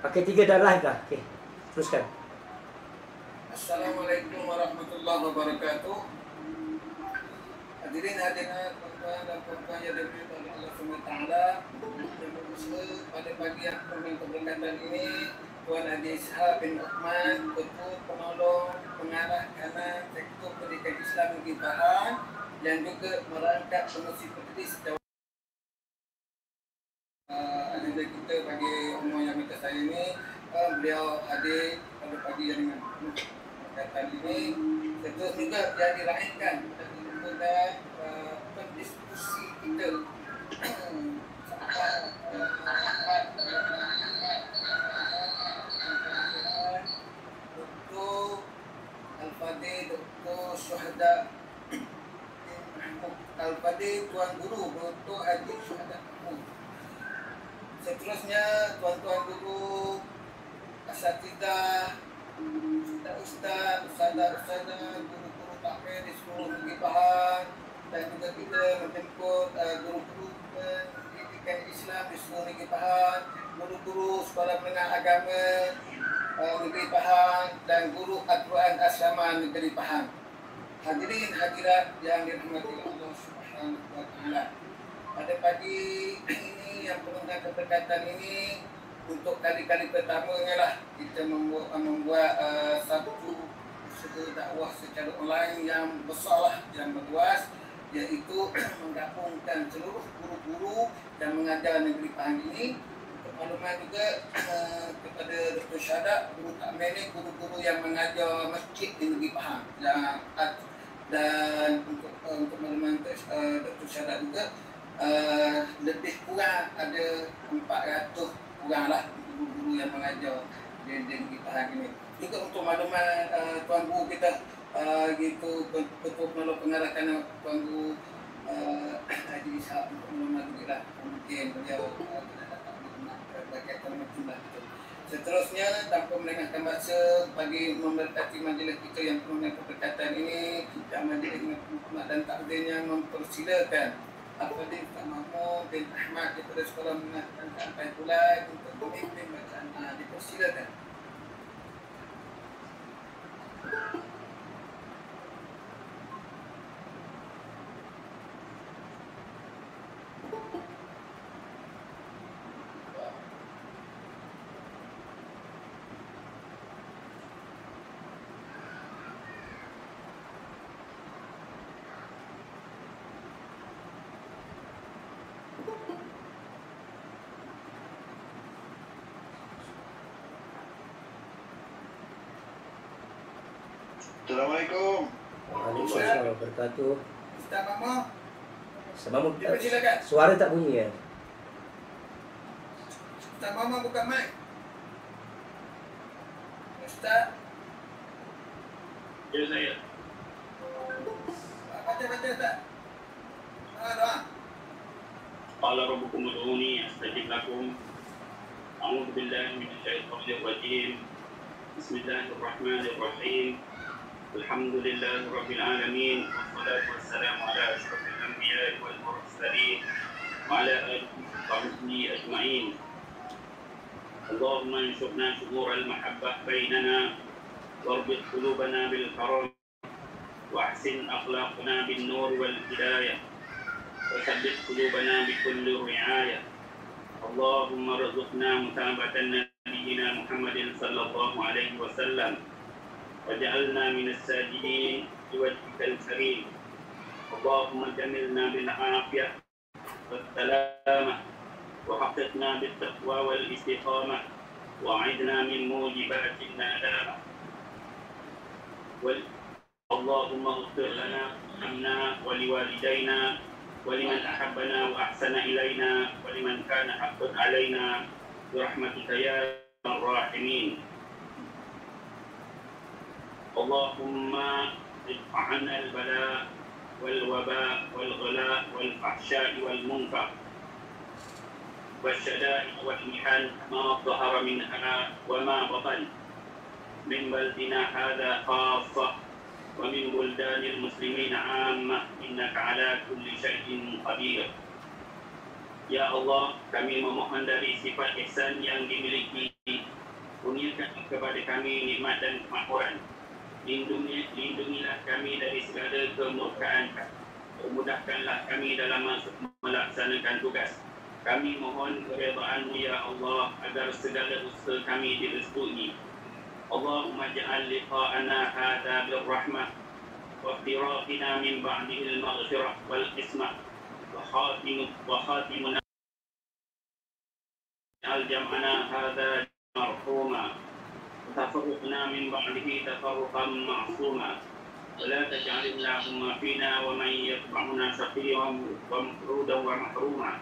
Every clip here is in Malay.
Pakai tiga dah live dah. Okey. Teruskan. Assalamualaikum warahmatullahi wabarakatuh. Hadirin hadirat tuan-tuan dan puan-puan yang dirahmati oleh Allah Subhanahu taala. Yang berusaha pada pagi yang penuh keberkatan ini Tuan Haji Ishaq bin Uthman, Ketua Penolong Pengarah Kanan Sektor Pendidikan Islam Negeri Pahang dan juga merangkap pengusi pedis uh, saya ini uh, beliau hadir pada pagi yang keberkatan ini tentu juga dilahirkan daripada uh, berdiskusi kita Dr. Syuhada Mahmud Al-Fadhil Tuan Guru. Haji Syuhada Mahmud Seterusnya tuan-tuan guru Asatidah Ustaz-Ustaz, Ustazah-Ustazah, guru-guru takmir di seluruh negeri Pahang dan juga kita menjemput uh, guru-guru pendidikan Islam di seluruh negeri Pahang, guru-guru sekolah menengah agama uh, negeri Pahang dan guru Al-Quran Asrama negeri Pahang. Hadirin hadirat yang dirahmati Allah Subhanahu wa taala. Pada pagi ini yang dengan keberkatan ini untuk kali-kali pertamanya lah kita membuat, membuat uh, satu usaha dakwah secara online yang besar lah, yang berluas iaitu menggabungkan seluruh guru-guru yang mengajar negeri Pahang ini untuk makluman juga uh, kepada Dr. Syahadat, guru takmir ni guru-guru yang mengajar masjid di negeri Pahang dan, dan untuk uh, untuk makluman uh, Dr. Syahadat juga uh, lebih kurang ada 400 kuranglah guru-guru yang mengajar di, di negeri Pahang ini. Juga untuk makluman uh, tuan guru kita uh, gitu ketua penolong pengarah kanan tuan guru uh, Haji Ishaq untuk makluman juga lah mungkin beliau uh, berkaitan lah gitu. Seterusnya tanpa melengahkan masa bagi memberkati majlis kita yang penuh dengan keberkatan ini dan majlis dan takdirnya mempersilakan Al-Fadhil Ustaz Mahmud bin Ahmad daripada Sekolah Menengah Sampai Pulai untuk memimpin bacaan uh, dipersilakan. Assalamualaikum. Waalaikumsalam warahmatullahi wabarakatuh. Ustaz Mahmud, Sebab Dipersilakan. suara tak bunyi kan? Ustaz Mahmud buka mic. Ustaz, Ya saya. baca-baca Ustaz. Ah, doa. Qala rabbukum ud'uni astajib lakum. A'udzu billahi minasyaitonir rajim. Bismillahirrahmanirrahim. الحمد لله رب العالمين والصلاة والسلام على أشرف الأنبياء والمرسلين وعلى آله وصحبه أجمعين. اللهم انشرنا شهور المحبة بيننا واربط قلوبنا بالكرم واحسن أخلاقنا بالنور والهداية وثبت قلوبنا بكل رعاية. اللهم ارزقنا متابعة نبينا محمد صلى الله عليه وسلم. وجعلنا من الساجدين لوجهك الكريم. اللهم جملنا بالعافية والسلامة وحققنا بالتقوى والاستقامة وأعذنا من موجبات الندامة وال- اللهم اغفر لنا وارحمنا ولوالدينا ولمن أحبنا وأحسن إلينا ولمن كان حقا علينا برحمتك يا الراحمين. اللهم ادفع عنا البلاء والوباء والغلاء والفحشاء والمنكر والشدائد والمحن ما ظهر منها وما بطن. من بلدنا هذا خاصة ومن بلدان المسلمين عامة إنك على كل شيء قدير. Ya Allah, kami memohon dari sifat ihsan yang dimiliki. Kurniakan kepada kami nikmat dan kemakmuran. lindungi, lindungilah kami dari segala kemurkaan mudahkanlah kami dalam melaksanakan tugas. Kami mohon keredaanmu ya Allah agar segala usaha kami direstui Allahumma ja'al liqa'ana hadha birrahmah wa firaqina min ba'di al-maghfirah wal qismah wa khatimu wa khatimuna al-jam'ana hadha marhumah وتفرقنا من بعده تفرقا معصوما. ولا تجعل اللهم فينا ومن يتبعنا سقيا ومفرودا ومحروما.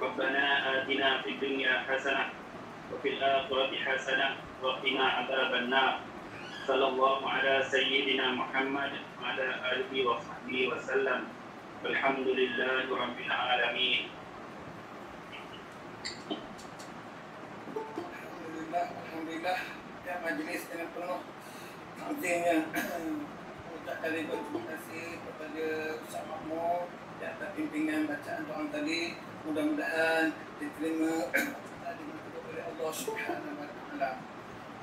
ربنا آتنا في الدنيا حسنة وفي الآخرة حسنة وقنا عذاب النار. صلى الله على سيدنا محمد وعلى آله وصحبه وسلم. والحمد لله رب العالمين. Alhamdulillah, Alhamdulillah ya majlis dengan penuh Nantinya Ucapkan ribuan terima kasih kepada Ustaz Mahmud Di atas pimpinan bacaan doa tadi Mudah-mudahan diterima dimudahkan oleh Allah Subhanahu Wa Taala.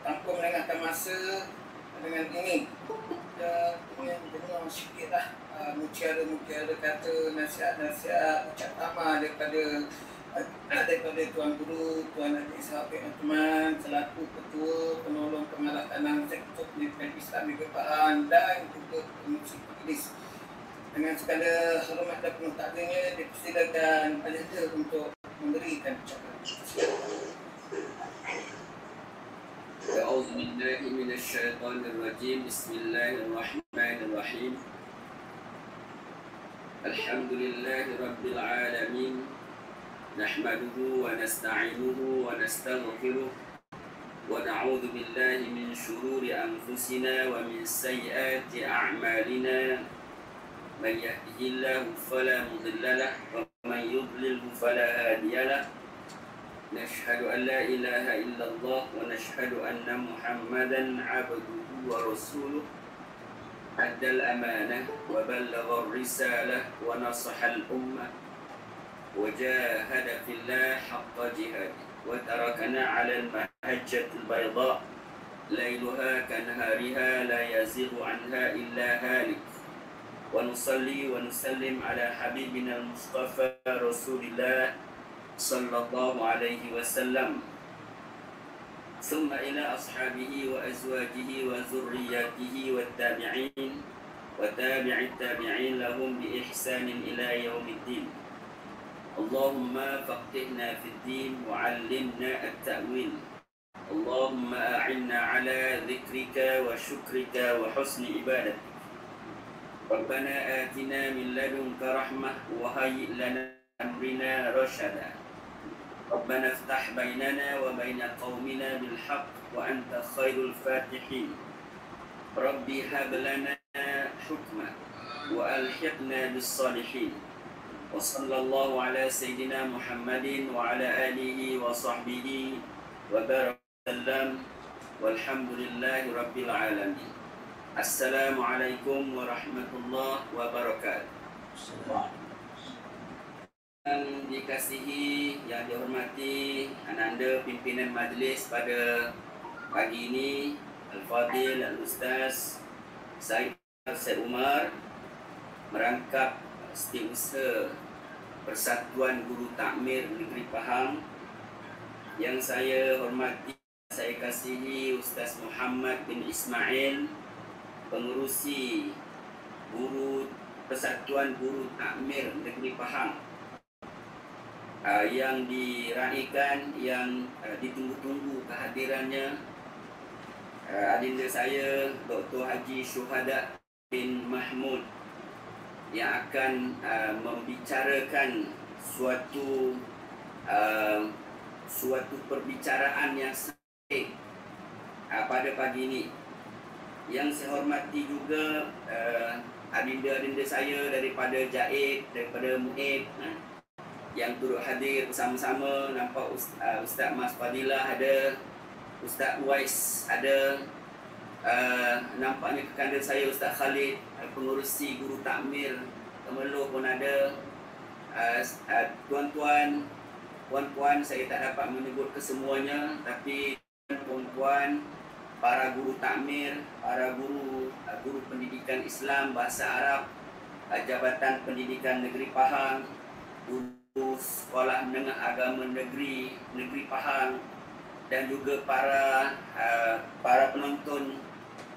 Tanpa melengahkan masa dengan ini kita ingin dengar sikit lah uh, mutiara-mutiara kata nasihat-nasihat ucap tamat daripada daripada Tuan Guru, Tuan Haji Ishaq bin Uthman selaku Ketua Penolong Pengarah Tanah Sektor Pendidikan Islam di Kepaan dan juga Komisi Pendidik. Dengan segala hormat dan penuh takdirnya, dipersilakan Alinda untuk memberikan ucapan. أعوذ بالله من الشيطان الرجيم بسم الله الرحمن الرحيم الحمد لله رب العالمين نحمده ونستعينه ونستغفره ونعوذ بالله من شرور أنفسنا ومن سيئات أعمالنا. من يهده الله فلا مضل له ومن يضلله فلا هادي له. نشهد أن لا إله إلا الله ونشهد أن محمدا عبده ورسوله. أدى الأمانة وبلغ الرسالة ونصح الأمة. وجاهد في الله حق جهاده وتركنا على المهجة البيضاء. ليلها كنهارها لا يزيغ عنها إلا هالك. ونصلي ونسلم على حبيبنا المصطفى رسول الله صلى الله عليه وسلم. ثم إلى أصحابه وأزواجه وذرياته والتابعين وتابع التابعين لهم بإحسان إلى يوم الدين. اللهم فقهنا في الدين وعلمنا التأويل. اللهم أعنا على ذكرك وشكرك وحسن عبادتك. ربنا آتنا من لدنك رحمة وهيئ لنا أمرنا رشدا. ربنا افتح بيننا وبين قومنا بالحق وأنت خير الفاتحين. ربي هب لنا حكما وألحقنا بالصالحين. وصلى الله على سيدنا محمد وعلى آله وصحبه وبارك وسلم والحمد لله رب العالمين السلام عليكم ورحمة الله وبركاته yang dikasihi, yang dihormati Ananda pimpinan majlis pada pagi ini Al-Fadil, Al-Ustaz Said Said Umar merangkap setiausaha Persatuan Guru Takmir Negeri Pahang yang saya hormati saya kasihi Ustaz Muhammad bin Ismail pengurusi guru Persatuan Guru Takmir Negeri Pahang uh, yang diraikan yang uh, ditunggu-tunggu kehadirannya uh, adinda saya Dr. Haji Syuhada bin Mahmud yang akan uh, membicarakan suatu uh, suatu perbicaraan yang sangat uh, pada pagi ini. Yang saya hormati juga uh, adinda-adinda saya daripada Jaid, daripada Mu'ib uh, yang turut hadir bersama-sama. Nampak Ustaz, uh, Ustaz Mas Fadilah ada Ustaz Uwais ada uh, nampaknya kekanda saya Ustaz Khalid uh, pengurusi guru takmir Temeloh pun ada. Uh, uh, tuan-tuan puan-puan saya tak dapat menyebut kesemuanya tapi perempuan, para guru takmir, para guru uh, guru pendidikan Islam bahasa Arab, uh, Jabatan Pendidikan Negeri Pahang, guru Sekolah Menengah Agama Negeri Negeri Pahang dan juga para uh, para penonton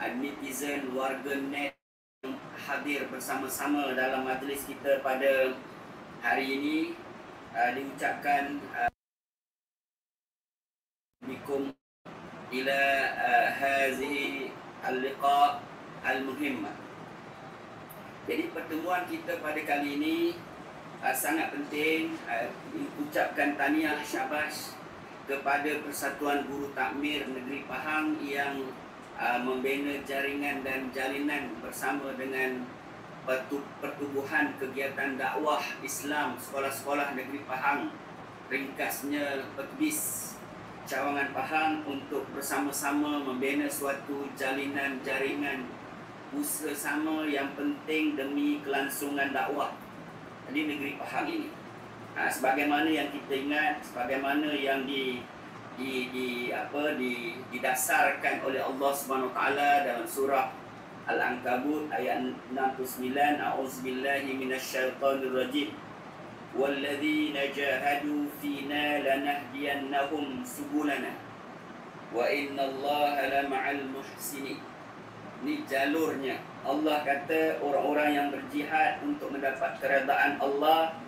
netizen warga net yang hadir bersama-sama dalam majlis kita pada hari ini uh, diucapkan uh, bikum ila uh, hazihi al-liqa al-muhimmah. Jadi pertemuan kita pada kali ini uh, sangat penting uh, diucapkan tahniah syabas kepada Persatuan Guru Takmir Negeri Pahang yang uh, membina jaringan dan jalinan bersama dengan pertubuhan kegiatan dakwah Islam sekolah-sekolah negeri Pahang ringkasnya Petbis Cawangan Pahang untuk bersama-sama membina suatu jalinan jaringan usaha sama yang penting demi kelangsungan dakwah di negeri Pahang ini. Ha, sebagaimana yang kita ingat, sebagaimana yang di di, di apa di didasarkan oleh Allah Subhanahu taala dalam surah Al-Ankabut ayat 69 A'udzubillahi minasyaitonir rajim Walladzina jahadu fina lanahdiyannahum subulana. Wa innallaha lama'al muhsinin. Ini jalurnya. Allah kata orang-orang yang berjihad untuk mendapat keredaan Allah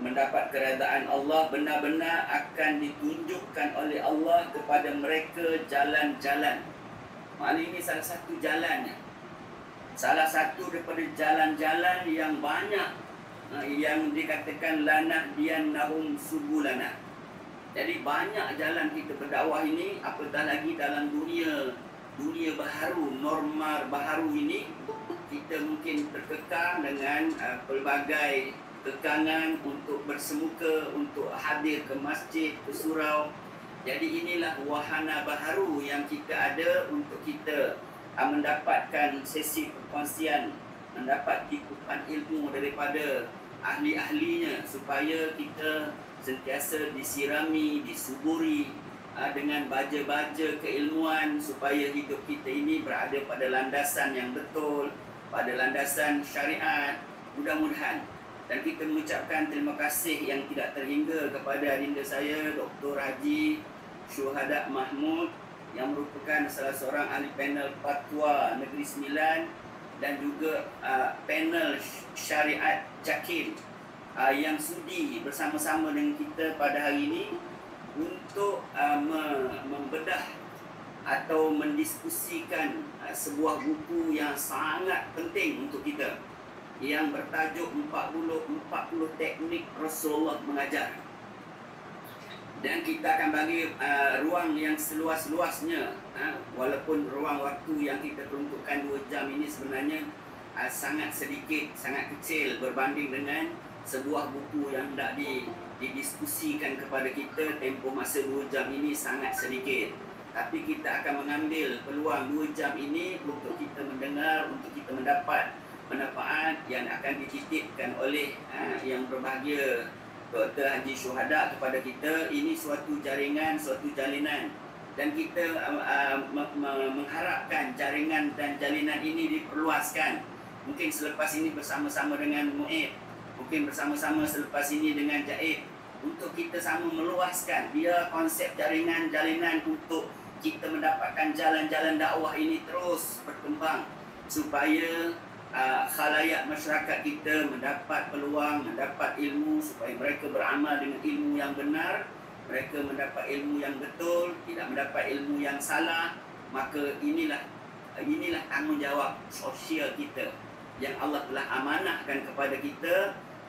mendapat keredaan Allah benar-benar akan ditunjukkan oleh Allah kepada mereka jalan-jalan. Maknanya ini salah satu jalannya. Salah satu daripada jalan-jalan yang banyak ha, yang dikatakan lanah dian nahum subulana. Jadi banyak jalan kita berdakwah ini apatah lagi dalam dunia dunia baharu, normal baharu ini kita mungkin terkekang dengan uh, pelbagai kekangan untuk bersemuka, untuk hadir ke masjid, ke surau. Jadi inilah wahana baharu yang kita ada untuk kita uh, mendapatkan sesi perkongsian, mendapat tikupan ilmu daripada ahli-ahlinya supaya kita sentiasa disirami, disuburi uh, dengan baja-baja keilmuan supaya hidup kita ini berada pada landasan yang betul, pada landasan syariat. Mudah-mudahan dan kita mengucapkan terima kasih yang tidak terhingga kepada adinda saya Dr. Haji Syuhada Mahmud yang merupakan salah seorang ahli panel fatwa Negeri Sembilan dan juga uh, panel syariat Jakim uh, yang sudi bersama-sama dengan kita pada hari ini untuk uh, membedah atau mendiskusikan uh, sebuah buku yang sangat penting untuk kita yang bertajuk 40 40 teknik Rasulullah mengajar. Dan kita akan bagi uh, ruang yang seluas-luasnya uh, walaupun ruang waktu yang kita peruntukkan 2 jam ini sebenarnya uh, sangat sedikit, sangat kecil berbanding dengan sebuah buku yang hendak di, didiskusikan kepada kita tempoh masa 2 jam ini sangat sedikit. Tapi kita akan mengambil peluang 2 jam ini untuk kita mendengar, untuk kita mendapat manfaat yang akan dititipkan oleh uh, yang berbahagia Dr. Haji Syuhada kepada kita ini suatu jaringan, suatu jalinan. Dan kita uh, uh, mengharapkan jaringan dan jalinan ini diperluaskan. Mungkin selepas ini bersama-sama dengan Mu'id mungkin bersama-sama selepas ini dengan Jaid untuk kita sama meluaskan dia konsep jaringan jalinan untuk kita mendapatkan jalan-jalan dakwah ini terus berkembang. Supaya uh, khalayak masyarakat kita mendapat peluang, mendapat ilmu supaya mereka beramal dengan ilmu yang benar, mereka mendapat ilmu yang betul, tidak mendapat ilmu yang salah, maka inilah inilah tanggungjawab sosial kita yang Allah telah amanahkan kepada kita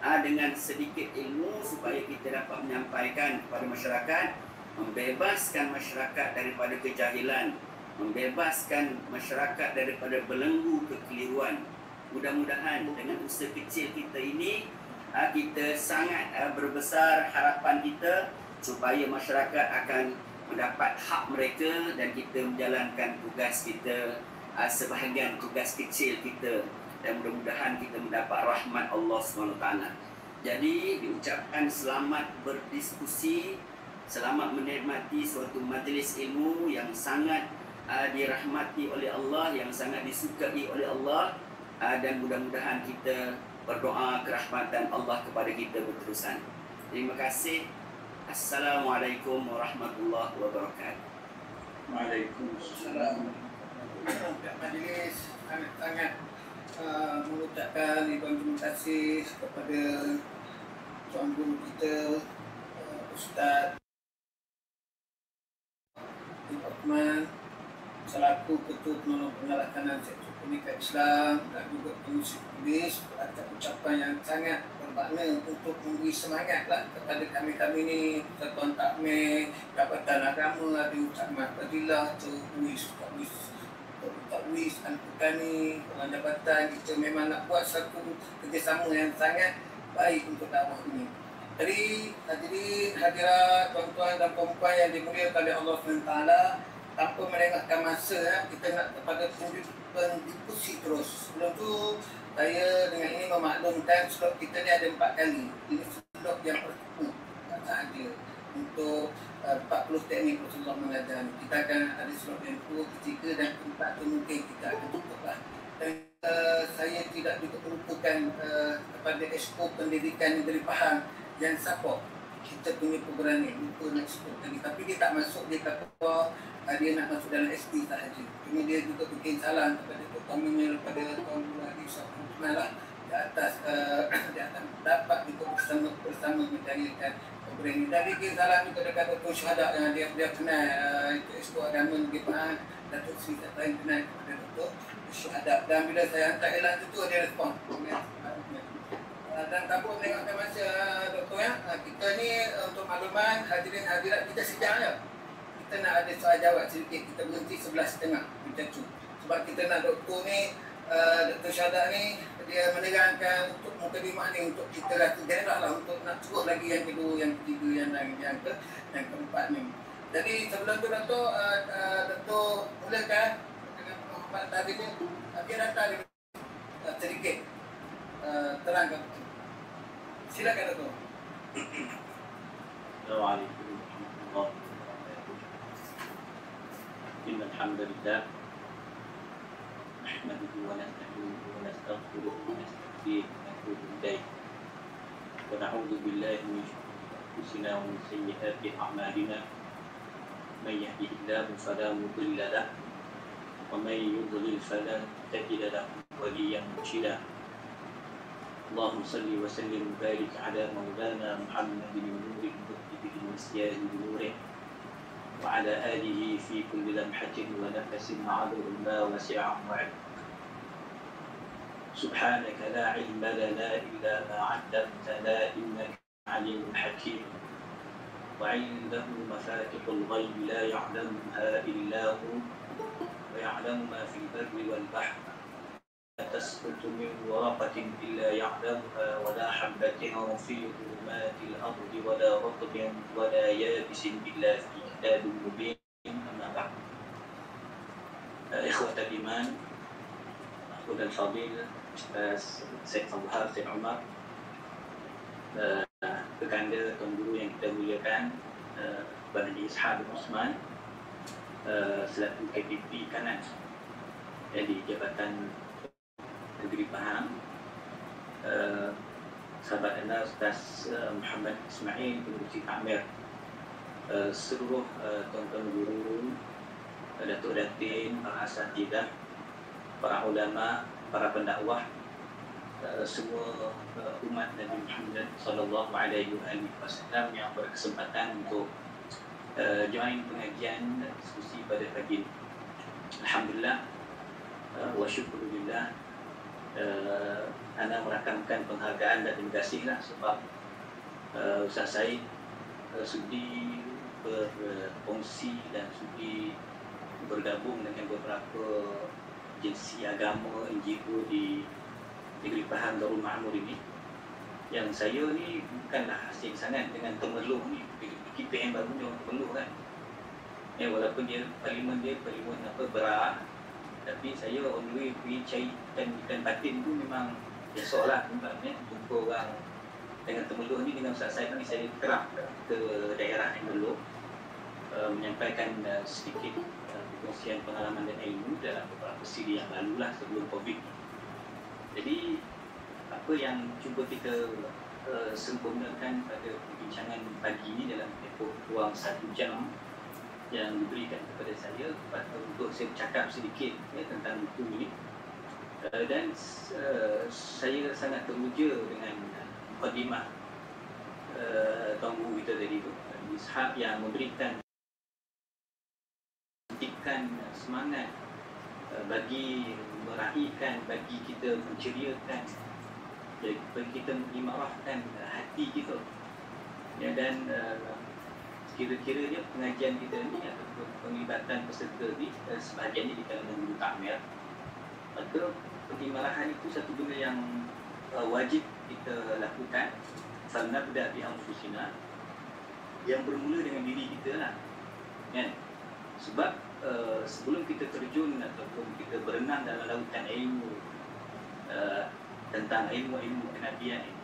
uh, dengan sedikit ilmu supaya kita dapat menyampaikan kepada masyarakat membebaskan masyarakat daripada kejahilan membebaskan masyarakat daripada belenggu kekeliruan mudah-mudahan dengan usaha kecil kita ini ah, kita sangat ah, berbesar harapan kita supaya masyarakat akan mendapat hak mereka dan kita menjalankan tugas kita ah, sebahagian tugas kecil kita dan mudah-mudahan kita mendapat rahmat Allah SWT. Jadi diucapkan selamat berdiskusi Selamat menikmati suatu majlis ilmu yang sangat uh, dirahmati oleh Allah, yang sangat disukai oleh Allah uh, dan mudah-mudahan kita berdoa kerahmatan Allah kepada kita berterusan. Terima kasih. Assalamualaikum warahmatullahi wabarakatuh. Waalaikumsalam. Majlis sangat-sangat uh, mengucapkan ribuan terima kasih kepada tuan guru kita uh, Ustaz Ibn Uthman selaku ketua penolong pengalahkanan sektor pendidikan Islam dan juga pengusir polis atas ucapan yang sangat bermakna untuk memberi semangat lah kepada kami-kami ni Ketuan Takmir, Jabatan Agama, ada ucapan Fadilah, atau Uis, Uis, Pak Uis, Al-Putani, Orang Jabatan, kita memang nak buat satu kerjasama yang sangat baik untuk dakwah ini. Jadi, hadirin, hadirat, tuan-tuan dan perempuan yang dimuliakan oleh Allah SWT, tanpa melengahkan masa, ya, kita nak kepada pendiskusi terus. Sebelum tu, saya dengan ini memaklumkan slot kita ni ada empat kali. Ini slot yang pertama, tak sahaja. Untuk uh, 40 teknik Rasulullah mengajar. Kita akan ada slot yang kedua, ketiga dan keempat tu mungkin kita akan tutup lah. Dan uh, saya tidak melupakan uh, kepada expo pendidikan negeri Pahang yang support kita punya program ni lupa nak sebut tadi tapi dia tak masuk dia kata uh, dia nak masuk dalam SP sahaja cuma dia juga bikin salah kepada terutamanya kepada Tuan Guru Adi Syafrul lah di atas uh, di atas dapat juga bersama bersama menjayakan program ini dan dia salah juga dekat Dr. Syahadat yang dia dia kenal uh, itu expo agama di Pahang Datuk Sri Tatain kenal kepada Dr. Syahadat dan bila saya hantar elan tu tu dia respon Uh, dan tanpa melengahkan masa uh, doktor ya. Uh, kita ni untuk makluman hadirin hadirat kita sejam je. Kita nak ada soal jawab sedikit. Kita berhenti sebelah setengah. Macam tu. Sebab kita nak doktor ni uh, doktor Syahadat ni dia menerangkan untuk muka lima ni untuk kita rasa general lah untuk nak terus lagi yang kedua yang ketiga yang lain yang ke yang keempat ni. Jadi sebelum tu doktor uh, doktor mulakan dengan Muhammad tadi ni dia. Datang sedikit السلام عليكم ورحمة الله وبركاته إن الحمد لله نحمده ونستعينه ونستغفره ونستهديه ونتوب إليه. ونعوذ بالله من شرور أنفسنا ومن سيئات أعمالنا. من يهده الله فلا مضل له ومن يضلل فلا تجد له وليا مرشدا. اللهم صل وسلم وبارك على مولانا محمد النور المهدي بالنسيان بنوره وعلى آله في كل لمحة ونفس عذر ما وسع وعلم سبحانك لا علم لنا إلا ما علمتنا إنك عليم حكيم. وعنده مفاتح الغيب لا يعلمها إلا هو ويعلم ما في البر والبحر. تسقط من ورقة إلا يعلمها ولا حبة في ظلمات الأرض ولا رطب ولا يابس إلا في كتاب مبين. أما بعد. إخوة الإيمان أخونا الفضيل سيد Fawhar Syed Umar uh, Bekanda Tuan Guru yang kita muliakan uh, Haji Ishaq bin Osman uh, jadi Jabatan Negeri Pahang uh, sahabat anda Ustaz uh, Muhammad Ismail Pengurusi Takmir uh, seluruh uh, tuan-tuan guru uh, Datuk Datin, para asatidah para ulama, para pendakwah uh, semua uh, umat Nabi Muhammad sallallahu alaihi wasallam yang berkesempatan untuk uh, join pengajian diskusi pada pagi ini. Alhamdulillah uh, wa syukurillah uh, anda merakamkan penghargaan dan terima kasih lah sebab uh, Ustaz Said uh, sudi berkongsi dan sudi bergabung dengan beberapa agensi agama NGO di negeri Pahang Darul Ma'amur ini. Yang saya ni bukanlah asing sangat dengan temerloh ni. Yang baru ni orang temerloh kan. Eh, walaupun dia parlimen dia parlimen apa berat tapi saya on the way pergi cari ikan, ikan batin tu memang biasa lah sebab ni jumpa orang dengan temeluh ni dengan Ustaz Said ni saya kerap ke daerah Endelok uh, menyampaikan uh, sedikit uh, perkongsian pengalaman dan ilmu dalam beberapa siri yang lalu lah sebelum COVID. Jadi apa yang cuba kita uh, sempurnakan pada perbincangan pagi ini dalam tempoh ruang satu jam yang diberikan kepada saya untuk saya cakap sedikit ya, tentang buku ini uh, dan uh, saya sangat teruja dengan mukadimah uh, Tuan Guru kita tadi tu Ishak yang memberikan memberikan semangat uh, bagi meraihkan bagi kita menceriakan bagi kita mengimarahkan hati kita. Ya dan uh, kira-kiranya pengajian kita ni ataupun penglibatan peserta ni uh, sebahagiannya di kalangan guru takmir maka pengimarahan itu satu benda yang uh, wajib kita lakukan. Kerana tidak di anfusina yang bermula dengan diri kita lah kan? Sebab uh, sebelum kita terjun ataupun kita berenang dalam lautan ilmu uh, tentang ilmu-ilmu kenabian ini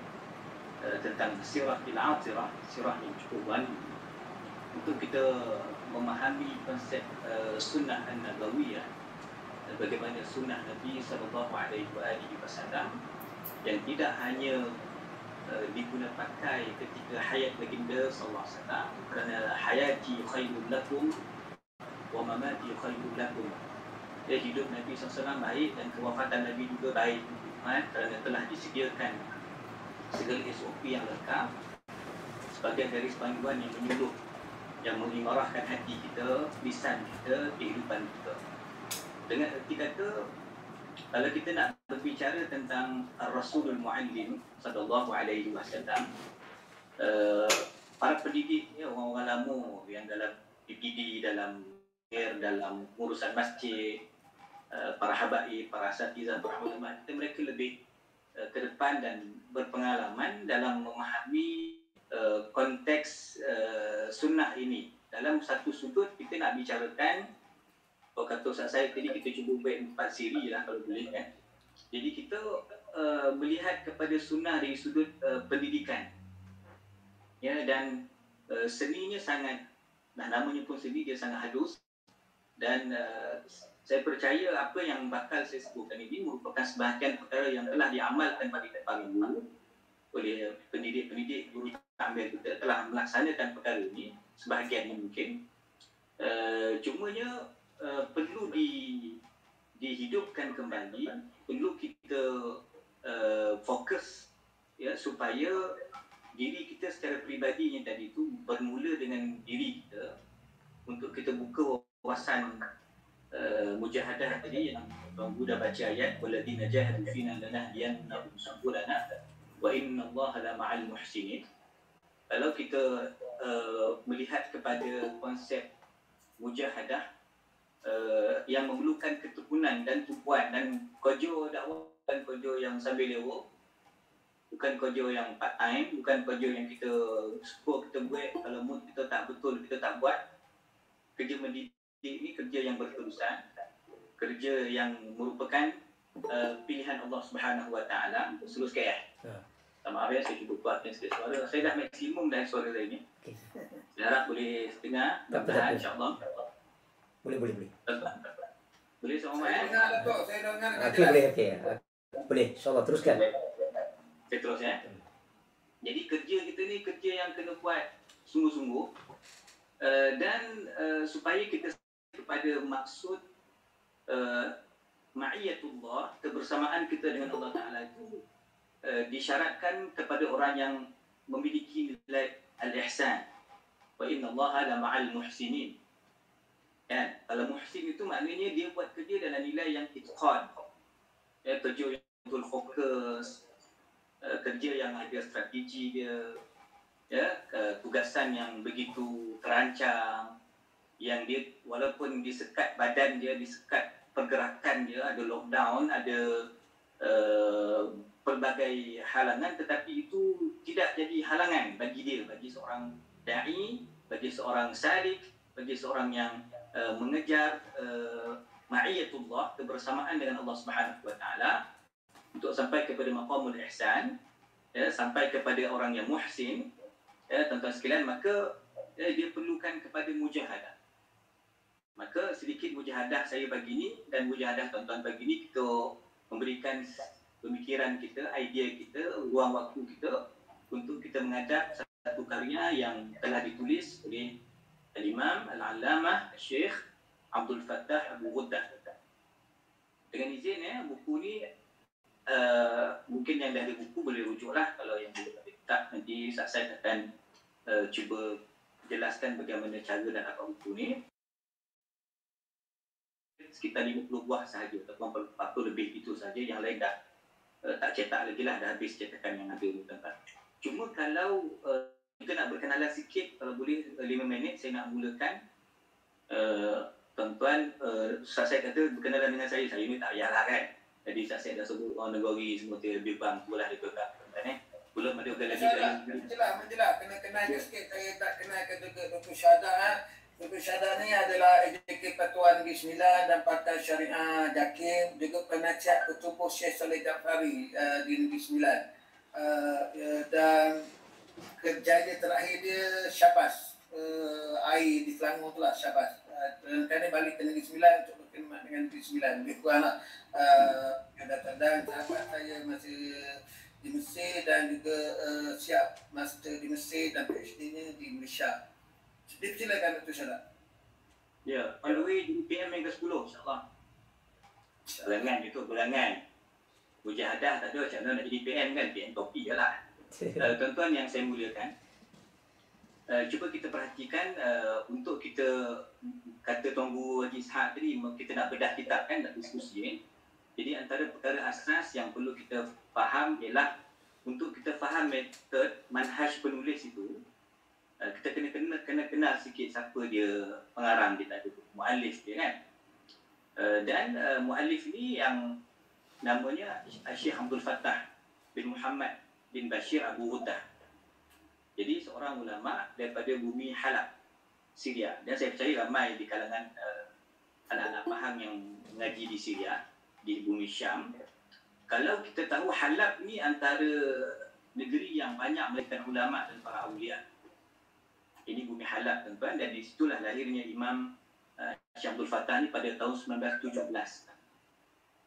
uh, tentang sirah il-atirah sirah yang cukup wali untuk kita memahami konsep uh, sunnah an-nabawiyah bagaimana sunnah Nabi sallallahu alaihi wasallam yang tidak hanya uh, diguna pakai ketika hayat baginda sallallahu alaihi wasallam kerana hayati khairul lakum wa mamati khairul lakum. Ya hidup Nabi SAW baik dan kewafatan Nabi juga baik ha, kerana telah disediakan segala SOP yang lengkap. Sebagian dari panduan yang menyuluh yang mengimarahkan hati kita, lisan kita, kehidupan kita. Dengan erti kata, kalau kita nak berbicara tentang Rasulul Muallim sallallahu alaihi wasallam, uh, para pendidik ya, orang-orang lama yang dalam PPD, dalam air, dalam urusan masjid, uh, para habaib, para asatiza, para ulama, kita mereka lebih uh, ke depan dan berpengalaman dalam memahami Uh, konteks uh, sunnah ini. Dalam satu sudut kita nak bicarakan kalau kata Ustaz saya tadi kita cuba buat empat siri lah kalau boleh kan jadi kita uh, melihat kepada sunnah dari sudut uh, pendidikan. Ya dan uh, seninya sangat nah namanya pun seni dia sangat halus. Dan uh, saya percaya apa yang bakal saya sebutkan ini merupakan sebahagian perkara yang telah diamalkan pada tempat minggu oleh pendidik-pendidik guru ambil kita telah melaksanakan perkara ini sebahagian mungkin. Uh, cumanya uh, perlu di dihidupkan kembali perlu kita uh, fokus ya supaya diri kita secara peribadi yang tadi itu bermula dengan diri kita untuk kita buka wawasan uh, mujahadah tadi yang Tuan Guru dah baca ayat waladina jahadu fina lanahdiyannahum subulana wa inna Allah la ma'al muhsinin. Kalau kita uh, melihat kepada konsep mujahadah uh, yang memerlukan ketekunan dan tumpuan dan kojo dakwah bukan kojo yang sambil lewa bukan kojo yang part time bukan kojo yang kita suka kita buat kalau mood kita tak betul kita tak buat kerja mendidik ini kerja yang berterusan kerja yang merupakan uh, pilihan Allah Subhanahu Wa Taala seluruh sekalian. Ya. Tak maaf ya, saya cuba kuatkan sikit suara. Saya dah maksimum dah suara saya ni. Okay. Saya harap boleh setengah. Tak apa, insyaAllah. Boleh, boleh, boleh. Boleh sama Saya dengar, Datuk. Saya dengar. Okey, boleh, okey. Boleh, insyaAllah. Teruskan. Saya terus ya. Jadi kerja kita ni kerja yang kena buat sungguh-sungguh. Uh, dan uh, supaya kita kepada maksud uh, ma'iyatullah, kebersamaan kita dengan Allah Ta'ala itu Eh, disyaratkan kepada orang yang memiliki nilai al-ihsan. Wa inna Allah la ma'al muhsinin. Kan? Kalau muhsin itu maknanya dia buat kerja dalam nilai yang itqan. Ya, kerja yang betul fokus, uh, kerja yang ada strategi dia, ya, uh, tugasan yang begitu terancang, yang dia walaupun disekat badan dia, disekat pergerakan dia, ada lockdown, ada uh, pelbagai halangan tetapi itu tidak jadi halangan bagi dia bagi seorang dai bagi seorang salik bagi seorang yang uh, mengejar uh, ma'iyatullah kebersamaan dengan Allah Subhanahu wa taala untuk sampai kepada maqamul ihsan ya, sampai kepada orang yang muhsin ya, tuan-tuan sekalian maka ya, dia perlukan kepada mujahadah maka sedikit mujahadah saya pagi ni dan mujahadah tuan-tuan pagi ni kita memberikan pemikiran kita, idea kita, ruang waktu kita untuk kita mengadap satu karya yang telah ditulis oleh Al-Imam Al-Allamah Syekh Abdul Fattah Abu Ghuddah. Dengan izin ya, buku ni uh, mungkin yang dah ada buku boleh rujuklah kalau yang belum ada tak nanti saya akan uh, cuba jelaskan bagaimana cara dan apa buku ni sekitar 50 buah sahaja ataupun 40 lebih itu sahaja yang lain dah uh, tak cetak lagi lah dah habis cetakan yang ada tu tuan Cuma kalau uh, kita nak berkenalan sikit kalau boleh uh, 5 minit saya nak mulakan uh, tuan-tuan uh, saya kata berkenalan dengan saya saya ni tak payahlah kan jadi saya dah sebut orang negeri semua dia lebih bang tu lah dia tukar tuan eh belum ada orang lagi Menjelah, menjelah. Kena kenal sikit. Saya tak kenal ke Dr. Syahda. Ha? Dr. Syahda ni adalah AJK Patuan Negeri Sembilan dan Pakar Syariah Jakim. Juga penasihat ketubuh Syekh Saleh Jafari uh, di Negeri Sembilan. Uh, uh, dan kerjanya terakhir dia Syabas. Uh, air di Selangor tu lah Syabas. Uh, kerana balik ke Negeri Sembilan untuk berkhidmat dengan Negeri Sembilan. Lebih kurang lah. Dan sahabat saya masih di Mesir dan juga uh, siap master di Mesir dan PhD-nya di Malaysia. Jadi silakan Dr. Syarah. Ya, on the way di PM yang ke-10 insyaAllah. Belangan itu, belangan. Mujahadah tak ada macam mana nak jadi PM kan, PM topi je lah. Uh, tuan-tuan yang saya muliakan, uh, cuba kita perhatikan uh, untuk kita kata Tuan Guru Haji Ishak tadi, kita nak bedah kitab kan, nak diskusi eh. Jadi antara perkara asas yang perlu kita faham ialah untuk kita faham metod manhaj penulis itu uh, kita kena kena kena kenal sikit siapa dia pengarang dia tadi muallif dia kan uh, dan uh, muallif ni yang namanya Syekh Abdul Fattah bin Muhammad bin Bashir Abu Ghuddah jadi seorang ulama daripada bumi Halab Syria dan saya percaya ramai di kalangan uh, anak-anak Pahang yang mengaji di Syria di bumi Syam. Kalau kita tahu Halab ni antara negeri yang banyak melahirkan ulama dan para awliya. Ini bumi Halab tuan-tuan dan di situlah lahirnya Imam uh, Syamsul Fatah ni pada tahun 1917.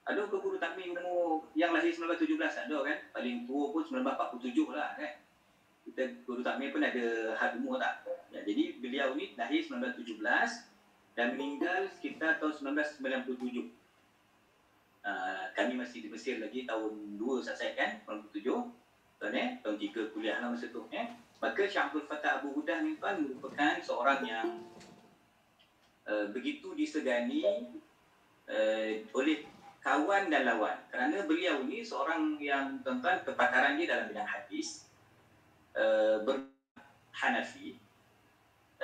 Ada ke guru takmir umur yang lahir 1917 ada kan? Paling tua pun 1947 lah kan? Kita guru takmir pun ada had umur tak? Ya, jadi beliau ni lahir 1917 dan meninggal sekitar tahun 1997. Uh, kami masih di Mesir lagi tahun 2 saya kan tahun 7 tuan eh tahun 3 kuliah lah masa tu eh maka Syekh Abdul Fattah Abu Hudah ni tuan merupakan seorang yang uh, begitu disegani uh, oleh kawan dan lawan. Kerana beliau ni seorang yang tuan-tuan kepakaran dia dalam bidang hadis uh, berhanafi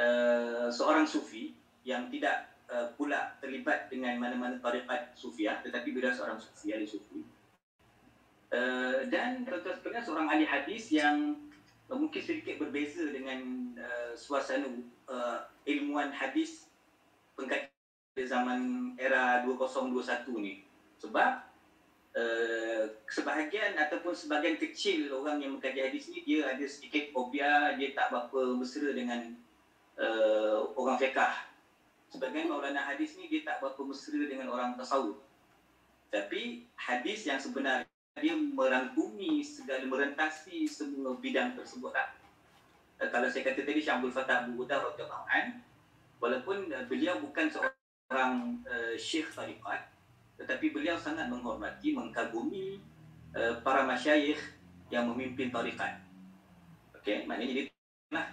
uh, seorang sufi yang tidak uh, pula terlibat dengan mana-mana tarikat sufiah tetapi beliau seorang sufi ahli sufi. Uh, dan tuan-tuan seorang ahli hadis yang mungkin sedikit berbeza dengan uh, suasana uh, ilmuwan hadis pengkajian zaman era 2021 ni sebab uh, sebahagian ataupun sebahagian kecil orang yang mengkaji hadis ni dia ada sedikit fobia dia tak berapa mesra dengan uh, orang fiqah sebagian maulana hadis ni dia tak berapa mesra dengan orang tasawuf. Tapi hadis yang sebenarnya dia merangkumi segala merentasi semua bidang tersebut lah. Uh, kalau saya kata tadi Syamsul Fatah Abu Huda radhiyallahu an walaupun uh, beliau bukan seorang uh, syekh tariqat tetapi beliau sangat menghormati mengkagumi uh, para masyayikh yang memimpin tariqat. Okey, maknanya dia lah.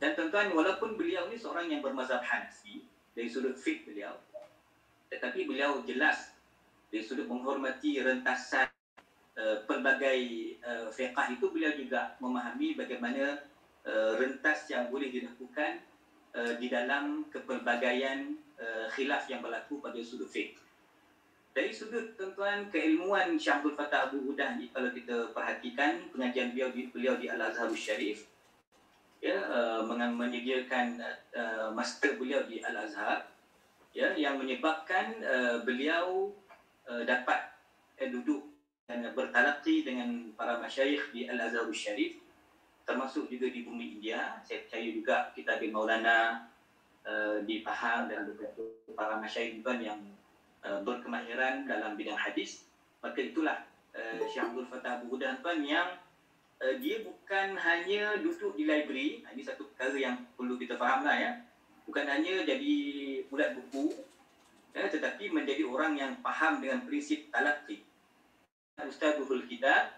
Dan tuan-tuan walaupun beliau ni seorang yang bermazhab Hanafi dari sudut fik beliau tetapi beliau jelas dari sudut menghormati rentasan uh, pelbagai uh, fiqah itu beliau juga memahami bagaimana uh, rentas yang boleh dilakukan uh, di dalam kepelbagaian uh, khilaf yang berlaku pada sudut fik dari sudut tuan-tuan keilmuan Syahbul Fatah Abu Hudah ni kalau kita perhatikan pengajian beliau di, beliau di Al-Azharul Syarif ya uh, menyediakan uh, master beliau di Al Azhar ya yang menyebabkan uh, beliau uh, dapat uh, duduk dan bertalaqi dengan para masyayikh di Al-Azhar Syarif termasuk juga di bumi India. Saya percaya juga kita ada Maulana uh, di Pahang dan beberapa para masyayikh juga yang uh, berkemahiran dalam bidang hadis. Maka itulah uh, Syekh Abdul Fatah Abu Huda tuan yang uh, dia bukan hanya duduk di library. Ini satu perkara yang perlu kita fahamlah ya. Bukan hanya jadi bulat buku ya, tetapi menjadi orang yang faham dengan prinsip talaqi. Ustazuhul kitab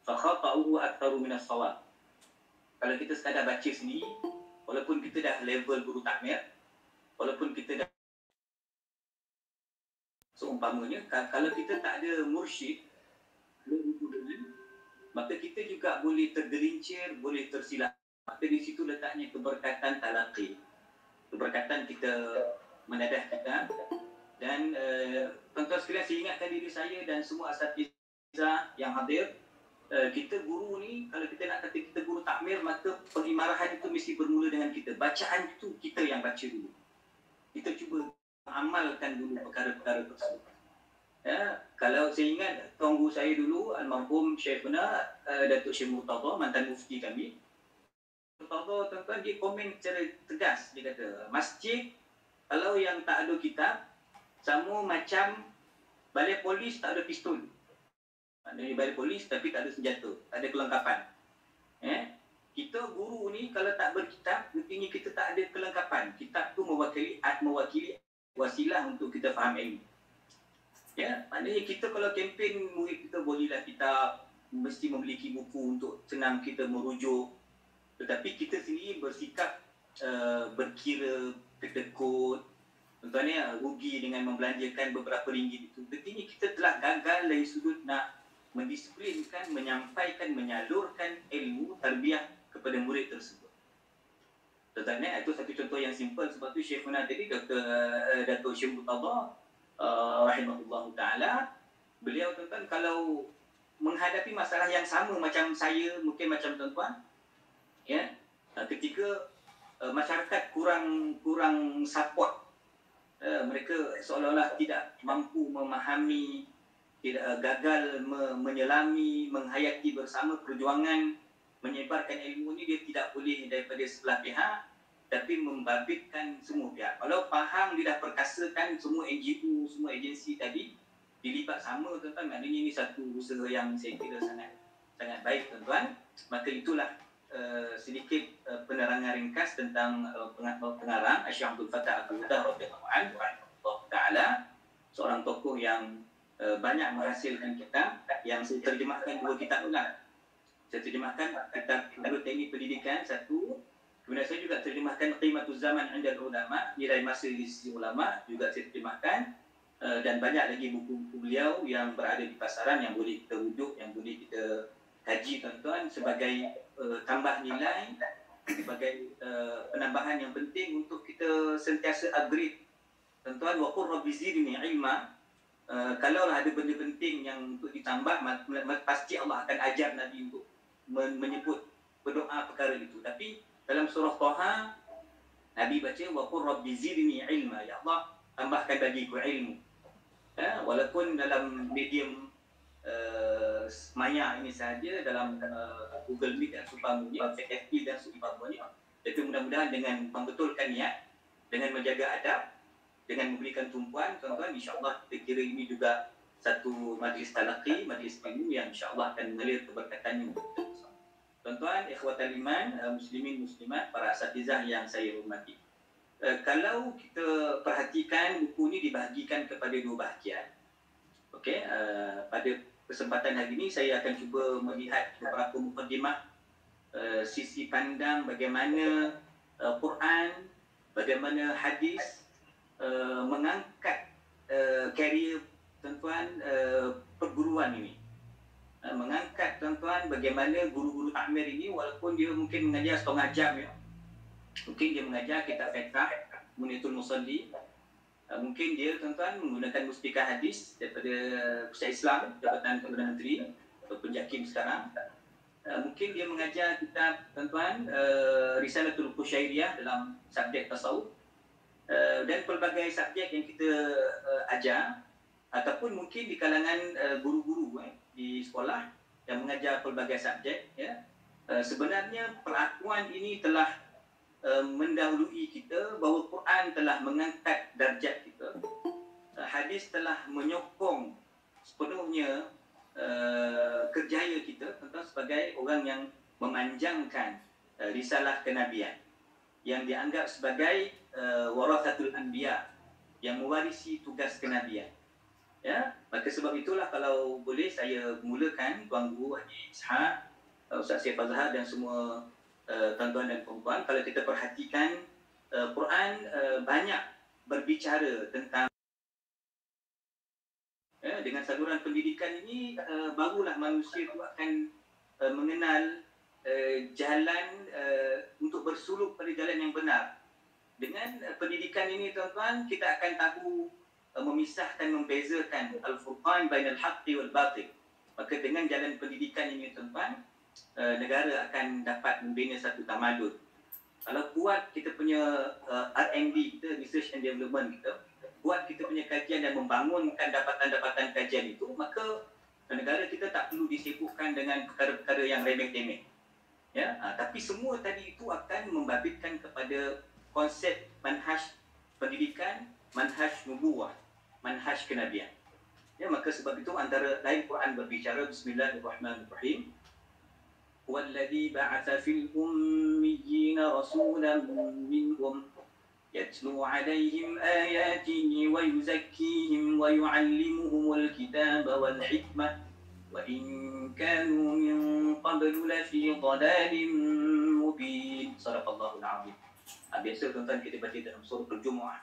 fa khata'uhu min as-shawab. Kalau kita sekadar baca sendiri, walaupun kita dah level guru takmir, walaupun kita dah seumpamanya, ka- kalau kita tak ada mursyid, maka kita juga boleh tergelincir, boleh tersilap. Maka di situ letaknya keberkatan talaqi. Keberkatan kita menadah kita dan uh, tuan-tuan sekalian saya ingatkan diri saya dan semua asatizah yang hadir. Uh, kita guru ni kalau kita nak kata kita guru takmir maka pengimarahan itu mesti bermula dengan kita. Bacaan itu kita yang baca dulu. Kita cuba amalkan dulu perkara-perkara tersebut. Ya kalau saya ingat tuan guru saya dulu almarhum Syekhuna uh, Datuk Syekh Murtada mantan mufti kami. Murtada tuan-tuan dia komen secara tegas. Dia kata masjid kalau yang tak ada kitab sama macam balai polis tak ada pistol maknanya balai polis tapi tak ada senjata tak ada kelengkapan. Eh? Kita guru ni kalau tak berkitab artinya kita tak ada kelengkapan. Kitab tu mewakili mewakili wasilah untuk kita faham ilmu. Ya? Maknanya kita kalau kempen murid kita bolehlah kita mesti memiliki buku untuk senang kita merujuk. Tetapi kita sendiri bersikap uh, berkira kedekut Contohnya rugi dengan membelanjakan beberapa ringgit itu. Artinya kita telah gagal dari sudut nak mendisiplinkan, menyampaikan, menyalurkan ilmu tarbiyah kepada murid tersebut. Contohnya itu satu contoh yang simple sebab tu Syekh Funa tadi Dr. Datuk Syekh Murtada uh, rahimahullah taala beliau tuan-tuan kalau menghadapi masalah yang sama macam saya mungkin macam tuan-tuan ya ketika uh, masyarakat kurang kurang support uh, mereka seolah-olah tidak mampu memahami gagal me- menyelami menghayati bersama perjuangan menyebarkan ilmu ni dia tidak boleh daripada sebelah pihak tapi membabitkan semua pihak. Kalau faham dia dah perkasakan semua NGO, semua agensi tadi dilibat sama tuan-tuan maknanya ini satu usaha yang saya kira sangat sangat baik tuan-tuan. Maka itulah uh, sedikit uh, penerangan ringkas tentang uh, pengarang Syekh Abdul Fattah Abu Huda radhiyallahu anhu taala seorang tokoh yang uh, banyak menghasilkan kitab yang terjemahkan dua kitab ulang. Saya terjemahkan kitab Darul Teknik Pendidikan satu Kemudian saya juga terjemahkan Qimatul Zaman Anda Ulama, nilai masa di sisi ulama juga saya terjemahkan uh, dan banyak lagi buku-buku beliau yang berada di pasaran yang boleh kita rujuk, yang boleh kita kaji tuan-tuan sebagai uh, tambah nilai, sebagai uh, penambahan yang penting untuk kita sentiasa upgrade. Tuan-tuan, wa qur rabbi zidni ilma. Uh, kalau ada benda penting yang untuk ditambah, pasti Allah akan ajar Nabi untuk men- menyebut berdoa perkara itu. Tapi dalam surah Taha Nabi baca wa qur rabbi zidni ilma ya Allah tambahkan bagiku ilmu ya, walaupun dalam medium uh, maya ini saja dalam uh, Google Meet dan seumpamanya FFP dan seumpamanya tapi mudah-mudahan dengan membetulkan niat dengan menjaga adab dengan memberikan tumpuan tuan-tuan insya-Allah kita kira ini juga satu majlis talaqi majlis ilmu yang insya-Allah akan mengalir keberkatannya Tuan-tuan, ikhwatal iman, uh, muslimin muslimat, para asatizah yang saya hormati. Uh, kalau kita perhatikan buku ini dibahagikan kepada dua bahagian. Okey, uh, pada kesempatan hari ini saya akan cuba melihat beberapa mukadimah sisi pandang bagaimana Quran, bagaimana hadis uh, mengangkat uh, karier tuan-tuan uh, perguruan ini mengangkat tuan-tuan bagaimana guru-guru takmir ini walaupun dia mungkin mengajar setengah jam ya. Mungkin dia mengajar kitab fiqh, Munitul Musalli. Mungkin dia tuan-tuan menggunakan muspika hadis daripada Pusat Islam, Jabatan Perdana Menteri atau Penjakim sekarang. Mungkin dia mengajar kitab tuan-tuan Risalatul Qusyairiyah dalam subjek tasawuf. Dan pelbagai subjek yang kita ajar ataupun mungkin di kalangan guru-guru eh, di sekolah yang mengajar pelbagai subjek ya uh, sebenarnya perlakuan ini telah uh, mendahului kita bahawa Quran telah mengangkat darjat kita. Uh, hadis telah menyokong sepenuhnya uh, kerjaya kita tentang sebagai orang yang memanjangkan uh, risalah kenabian. Yang dianggap sebagai uh, warathatul anbiya yang mewarisi tugas kenabian. Ya maka sebab itulah kalau boleh saya mulakan tuan guru Haji Ishaq uh, Ustaz Syed Fazhar dan semua uh, tuan-tuan dan puan kalau kita perhatikan uh, Quran uh, banyak berbicara tentang ya, dengan saluran pendidikan ini uh, barulah manusia itu akan uh, mengenal uh, jalan uh, untuk bersuluk pada jalan yang benar dengan uh, pendidikan ini tuan-tuan kita akan tahu uh, memisahkan membezakan al-furqan bainal haqqi wal batil. Maka dengan jalan pendidikan ini tuan-tuan uh, negara akan dapat membina satu tamadun. Kalau kuat kita punya R&D kita research and development kita buat kita punya kajian dan membangunkan dapatan-dapatan kajian itu maka negara kita tak perlu disibukkan dengan perkara-perkara yang remeh-temeh. Ya ha, tapi semua tadi itu akan membabitkan kepada konsep manhaj pendidikan manhaj nubuwah manhaj kenabian ya maka sebab itu antara lain Quran berbicara bismillahirrahmanirrahim والذي بعث في الأميين رسولا منهم يتلو عليهم آياته ويزكيهم ويعلمهم الكتاب والحكمة وإن كانوا من قبل لفي ضلال مبين صدق الله العظيم Biasa tuan-tuan kita baca dalam surah Al-Jumu'ah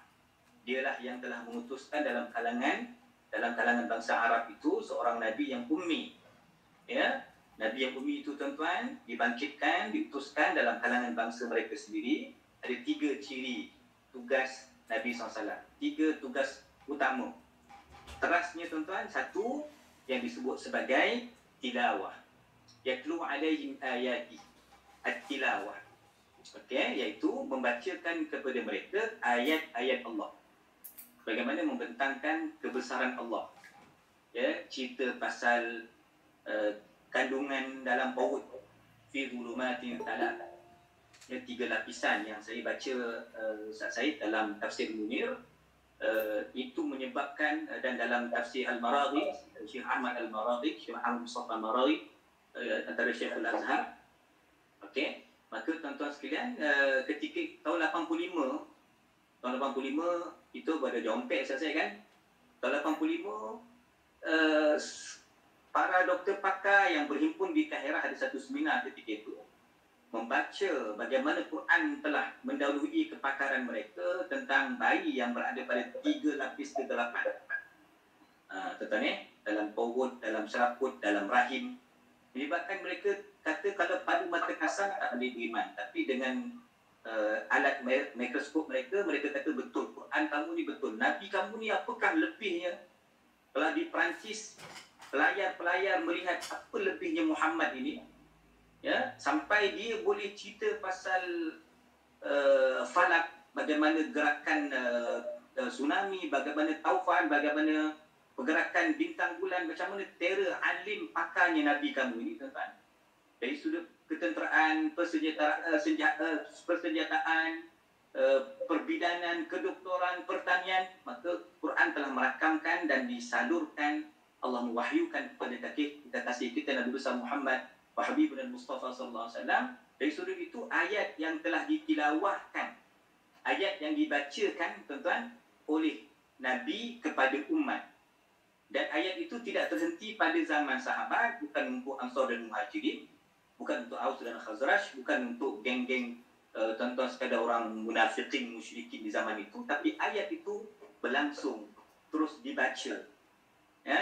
Dialah yang telah mengutuskan dalam kalangan Dalam kalangan bangsa Arab itu Seorang Nabi yang ummi Ya, Nabi yang ummi itu tuan-tuan Dibangkitkan, diutuskan dalam kalangan bangsa mereka sendiri Ada tiga ciri tugas Nabi SAW. Tiga tugas utama. Terasnya tuan-tuan, satu yang disebut sebagai tilawah. Yatlu alaihim ayati. At-tilawah. Okey, iaitu membacakan kepada mereka ayat-ayat Allah. Bagaimana membentangkan kebesaran Allah. Ya, cerita pasal uh, kandungan dalam paut. Fi zulumatin thalathah ya, tiga lapisan yang saya baca uh, Said dalam tafsir Munir. Uh, itu menyebabkan uh, dan dalam tafsir Al-Maraghi Syekh Ahmad Al-Maraghi Syekh Ahmad Mustafa Al-Maraghi uh, antara Syekh Al-Azhar. Okey maka tuan-tuan sekalian uh, ketika tahun 85 tahun 85 itu pada Jompet Ustaz Said kan tahun 85 uh, para doktor pakar yang berhimpun di Kahirah ada satu seminar ketika itu membaca bagaimana Quran telah mendahului kepakaran mereka tentang bayi yang berada pada tiga lapis kegelapan. Ha, tuan eh, dalam perut, dalam seraput, dalam rahim. Menyebabkan mereka kata kalau pada mata kasar tak boleh beriman. Tapi dengan uh, alat mikroskop mereka, mereka kata betul. Quran kamu ni betul. Nabi kamu ni apakah lebihnya? Kalau di Perancis, pelayar-pelayar melihat apa lebihnya Muhammad ini, ya sampai dia boleh cerita pasal uh, falak bagaimana gerakan uh, uh, tsunami bagaimana taufan bagaimana pergerakan bintang bulan macam mana terror alim pakarnya nabi kamu ini tuan-tuan dari sudut ketenteraan persenjataan uh, senjata, persenjataan uh, perbidanan kedoktoran pertanian maka Quran telah merakamkan dan disalurkan. Allah mewahyukan kepada kita kasih kita Nabi besar Muhammad wa Habibuna Mustafa sallallahu alaihi wasallam. Dari sudut itu ayat yang telah ditilawahkan ayat yang dibacakan tuan-tuan oleh nabi kepada umat. Dan ayat itu tidak terhenti pada zaman sahabat bukan untuk Ansar dan Muhajirin bukan untuk Aus dan Khazraj bukan untuk geng-geng uh, tuan-tuan sekadar orang munafikin musyrikin di zaman itu tapi ayat itu berlangsung terus dibaca ya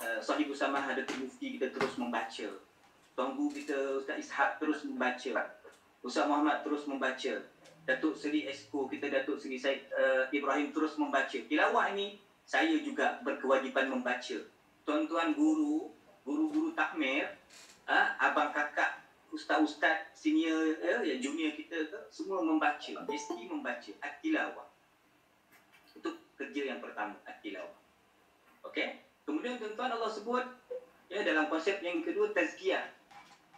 uh, sahib Usamah ada mufti kita terus membaca Tuanku kita Ustaz Ishak terus membaca. Ustaz Muhammad terus membaca. Datuk Seri Esko kita Datuk Seri Said uh, Ibrahim terus membaca. Tilawah ini saya juga berkewajipan membaca. Tuan-tuan guru, guru-guru takmir, uh, abang kakak, ustaz-ustaz senior, ya, junior kita ke, semua membaca. Mesti membaca. At-tilawah. Itu kerja yang pertama. At-tilawah. Okey? Kemudian tuan-tuan Allah sebut Ya, dalam konsep yang kedua tazkiyah.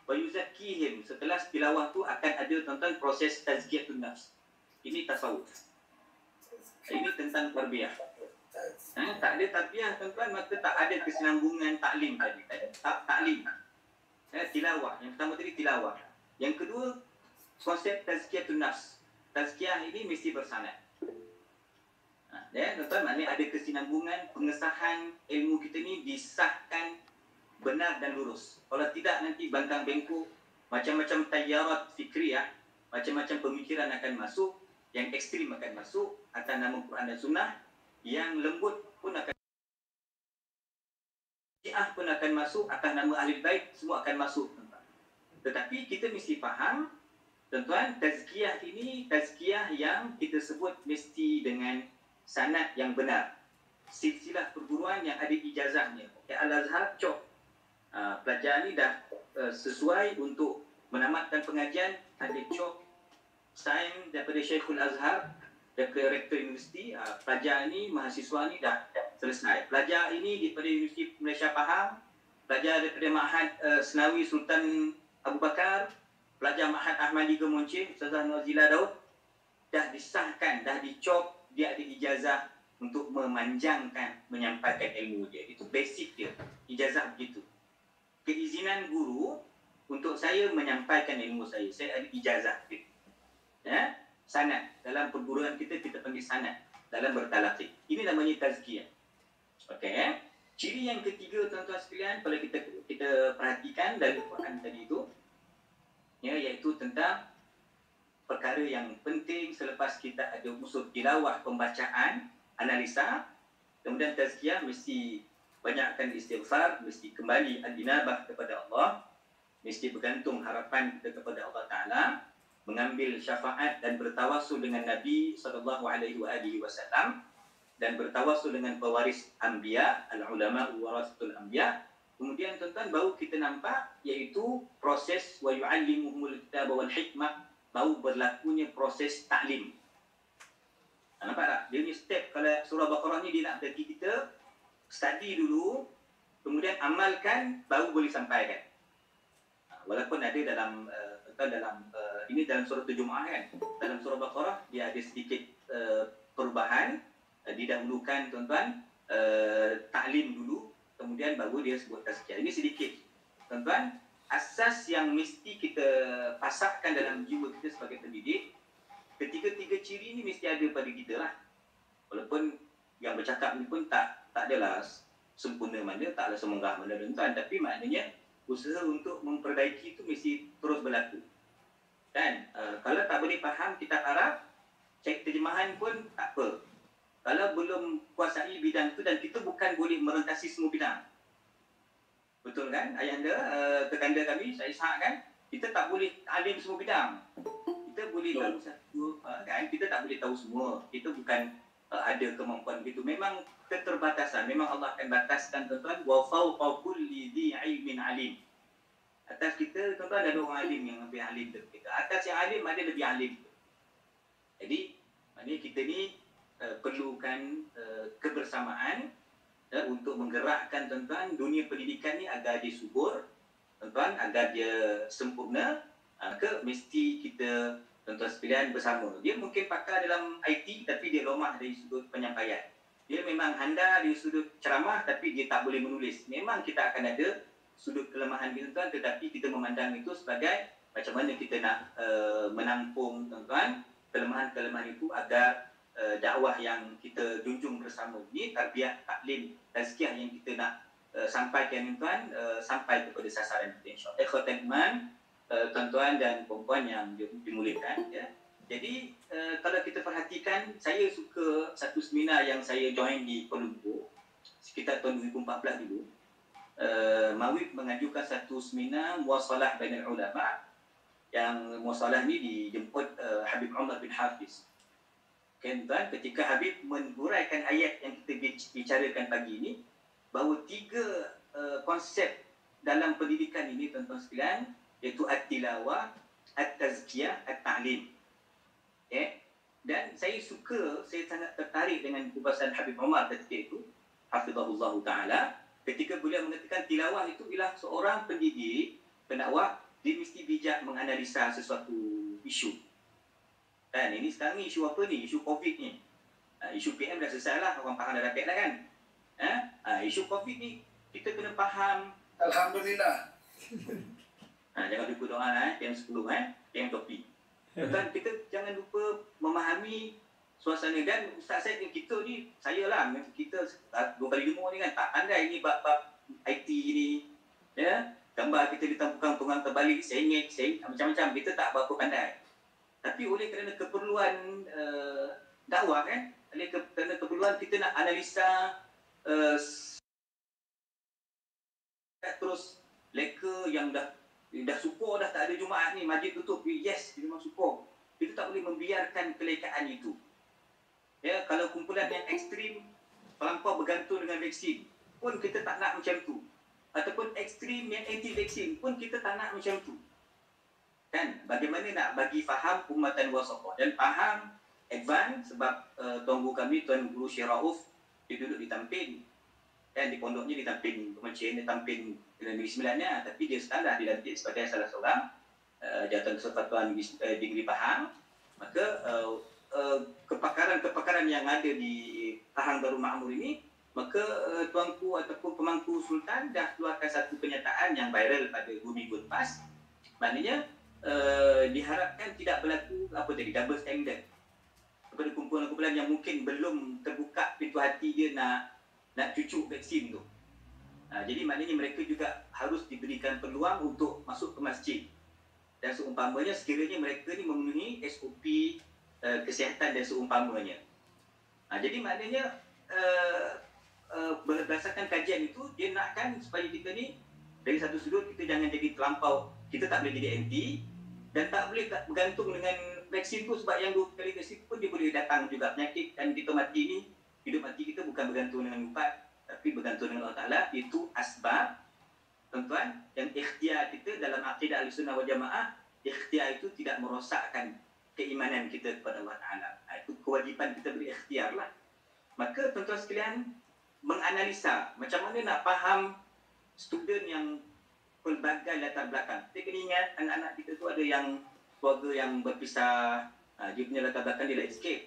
Wa yuzakkihim. Setelah tilawah tu akan ada tuan-tuan proses tazkiyatun nafs. Ini tasawuf. Ini tentang tarbiyah. Ha, tak ada tarbiyah tuan-tuan maka tak ada kesinambungan taklim tadi. Tak ada tak, taklim. Ya, tilawah. Yang pertama tadi tilawah. Yang kedua konsep tazkiyatun nafs. Tazkiyah ini mesti bersanad. Ha, ya, tuan-tuan maknanya ada kesinambungan pengesahan ilmu kita ni disahkan benar dan lurus. Kalau tidak nanti bangkang bengkok, macam-macam tayarat fikriyah, macam-macam pemikiran akan masuk, yang ekstrim akan masuk atas nama Quran dan Sunnah, yang lembut pun akan Syiah pun akan masuk atas nama Ahli Bait, semua akan masuk. tuan-tuan. Tetapi kita mesti faham, tuan-tuan, tazkiyah ini tazkiyah yang kita sebut mesti dengan sanad yang benar. Silsilah perguruan yang ada ijazahnya. Okay, Al-Azhar cok uh, pelajar ni dah uh, sesuai untuk menamatkan pengajian ada cop sign daripada Syekhul Azhar daripada rektor universiti uh, pelajar ni mahasiswa ni dah selesai pelajar ini daripada Universiti Malaysia Pahang pelajar daripada Mahad uh, Senawi Sultan Abu Bakar pelajar Mahad Ahmadi Gemonce Ustazah Nazila Daud dah disahkan dah dicop dia ada ijazah untuk memanjangkan menyampaikan ilmu dia itu basic dia ijazah begitu keizinan guru untuk saya menyampaikan ilmu saya. Saya ada ijazah. Ya? Sanad. Dalam perguruan kita, kita panggil sanad. Dalam bertalaqi. Ini namanya tazkiyah. Okey. Eh? Ciri yang ketiga, tuan-tuan sekalian, kalau kita kita perhatikan dari Quran tadi itu, ya, iaitu tentang perkara yang penting selepas kita ada unsur tilawah pembacaan, analisa, kemudian tazkiyah mesti banyakkan istighfar, mesti kembali al-inabah kepada Allah, mesti bergantung harapan kita kepada Allah Taala, mengambil syafaat dan bertawasul dengan Nabi sallallahu alaihi wasallam dan bertawasul dengan pewaris anbiya, al-ulama warasatul anbiya. Kemudian tuan-tuan baru kita nampak iaitu proses wa yu'allimuhumul kitab wal hikmah baru berlakunya proses taklim. Nampak tak? Dia ni step kalau surah Baqarah ni dia nak bagi kita study dulu, kemudian amalkan, baru boleh sampaikan. Ha, walaupun ada dalam uh, dalam uh, ini dalam surah Jumaah kan, dalam surah Baqarah dia ada sedikit uh, perubahan, uh, didahulukan tuan-tuan uh, taklim dulu, kemudian baru dia sebut tazkiyah. Ini sedikit. Tuan-tuan, asas yang mesti kita pasakkan dalam jiwa kita sebagai pendidik, ketiga-tiga ciri ini mesti ada pada kita lah. Walaupun yang bercakap ni pun tak tak adalah sempurna mana, taklah semoga mana tuan tapi maknanya usaha untuk memperbaiki itu mesti terus berlaku. Dan uh, kalau tak boleh faham kita Arab, cek terjemahan pun tak apa. Kalau belum kuasai bidang itu dan kita bukan boleh merentasi semua bidang. Betul kan? Ayahanda, uh, tekanda kami, saya Ishak kan, kita tak boleh alim semua bidang. Kita boleh tahu satu, uh, kan? Kita tak boleh tahu semua. Kita bukan uh, ada kemampuan begitu. Memang keterbatasan. Memang Allah akan bataskan tuan-tuan wa fawqa kulli dhi ilmin alim. Atas kita tuan-tuan ada orang alim yang lebih alim daripada kita. Atas yang alim ada lebih alim. Jadi maknanya kita ni uh, perlukan uh, kebersamaan uh, untuk menggerakkan tuan-tuan dunia pendidikan ni agar dia subur, tuan-tuan agar dia sempurna, uh, ke mesti kita tuan-tuan sekalian bersama. Dia mungkin pakar dalam IT tapi dia lemah dari sudut penyampaian dia memang handal di sudut ceramah tapi dia tak boleh menulis. Memang kita akan ada sudut kelemahan kita tuan tetapi kita memandang itu sebagai macam mana kita nak uh, menampung tuan-tuan kelemahan-kelemahan itu agar uh, dakwah yang kita junjung bersama ini tarbiyah taklim tazkiyah yang kita nak uh, sampaikan tuan uh, sampai kepada sasaran kita insya-Allah. Ikhwatan iman uh, tuan-tuan dan puan-puan yang dimuliakan ya. Jadi uh, kalau kita perhatikan, saya suka satu seminar yang saya join di Kuala Lumpur sekitar tahun 2014 dulu. Uh, Mawib mengajukan satu seminar muasalah bainal ulama yang muasalah ni dijemput uh, Habib Umar bin Hafiz. Kan tuan, ketika Habib menghuraikan ayat yang kita bicarakan pagi ini, bahawa tiga uh, konsep dalam pendidikan ini tuan-tuan sekalian, iaitu at-tilawah, at-tazkiyah, at-ta'lim. Okay. Dan saya suka, saya sangat tertarik dengan kubasan Habib Umar ketika itu, Hafizahullah Ta'ala, ketika beliau mengatakan tilawah itu ialah seorang pendidik, pendakwah, dia mesti bijak menganalisa sesuatu isu. Kan, ini sekarang ni isu apa ni? Isu COVID ni. Ha, isu PM dah selesai lah, orang faham dah dapat lah kan? Ha? Ha, isu COVID ni, kita kena faham. Alhamdulillah. Ha, jangan lupa doa lah, eh. PM 10 eh. PM topik. Dan kita jangan lupa memahami suasana dan Ustaz Syed ni kita ni saya lah kita ah, dua kali demo ni kan tak pandai ni bab-bab IT ni ya gambar kita ditampukan pengang terbalik sengit seng macam-macam kita tak berapa pandai tapi oleh kerana keperluan uh, dakwah kan oleh ke, kerana keperluan kita nak analisa uh, terus leka yang dah dah syukur dah tak ada Jumaat ni masjid tutup yes dia memang syukur. Kita tak boleh membiarkan kelekaan itu. Ya kalau kumpulan yang ekstrim terlampau bergantung dengan vaksin pun kita tak nak macam tu. Ataupun ekstrim yang anti vaksin pun kita tak nak macam tu kan? Bagaimana nak bagi faham umatan wasaqah dan faham advance sebab uh, tuan guru kami tuan guru Syekh Rauf dia duduk di Tampin. Kan? Di pondoknya di Tampin. Kementerian di Tampin? Negeri Sembilannya tapi dia sekarang dilantik sebagai salah seorang uh, jawatan kesempatan di, uh, di Negeri Pahang maka uh, uh, kepakaran-kepakaran yang ada di Pahang Baru Makmur ini maka uh, tuanku ataupun pemangku sultan dah keluarkan satu kenyataan yang viral pada dua minggu lepas maknanya uh, diharapkan tidak berlaku apa tadi double standard kepada kumpulan-kumpulan yang mungkin belum terbuka pintu hati dia nak nak cucuk vaksin tu. Ha, jadi maknanya mereka juga harus diberikan peluang untuk masuk ke masjid. Dan seumpamanya sekiranya mereka ni memenuhi SOP uh, kesihatan dan seumpamanya. Ha, jadi maknanya uh, uh, berdasarkan kajian itu dia nakkan supaya kita ni dari satu sudut kita jangan jadi terlampau kita tak boleh jadi anti dan tak boleh tak bergantung dengan vaksin tu sebab yang dua kali vaksin pun dia boleh datang juga penyakit. Dan kita mati ni hidup mati kita bukan bergantung dengan ubat tapi bergantung dengan Allah Ta'ala. Itu asbab tuan-tuan yang ikhtiar kita dalam akidah al-sunnah wal jamaah ikhtiar itu tidak merosakkan keimanan kita kepada Allah Ta'ala. Ha, itu kewajipan kita berikhtiar lah. Maka tuan-tuan sekalian menganalisa macam mana nak faham student yang pelbagai latar belakang. Kita kena ingat anak-anak kita tu ada yang keluarga yang berpisah ha, dia punya latar belakang dia landscape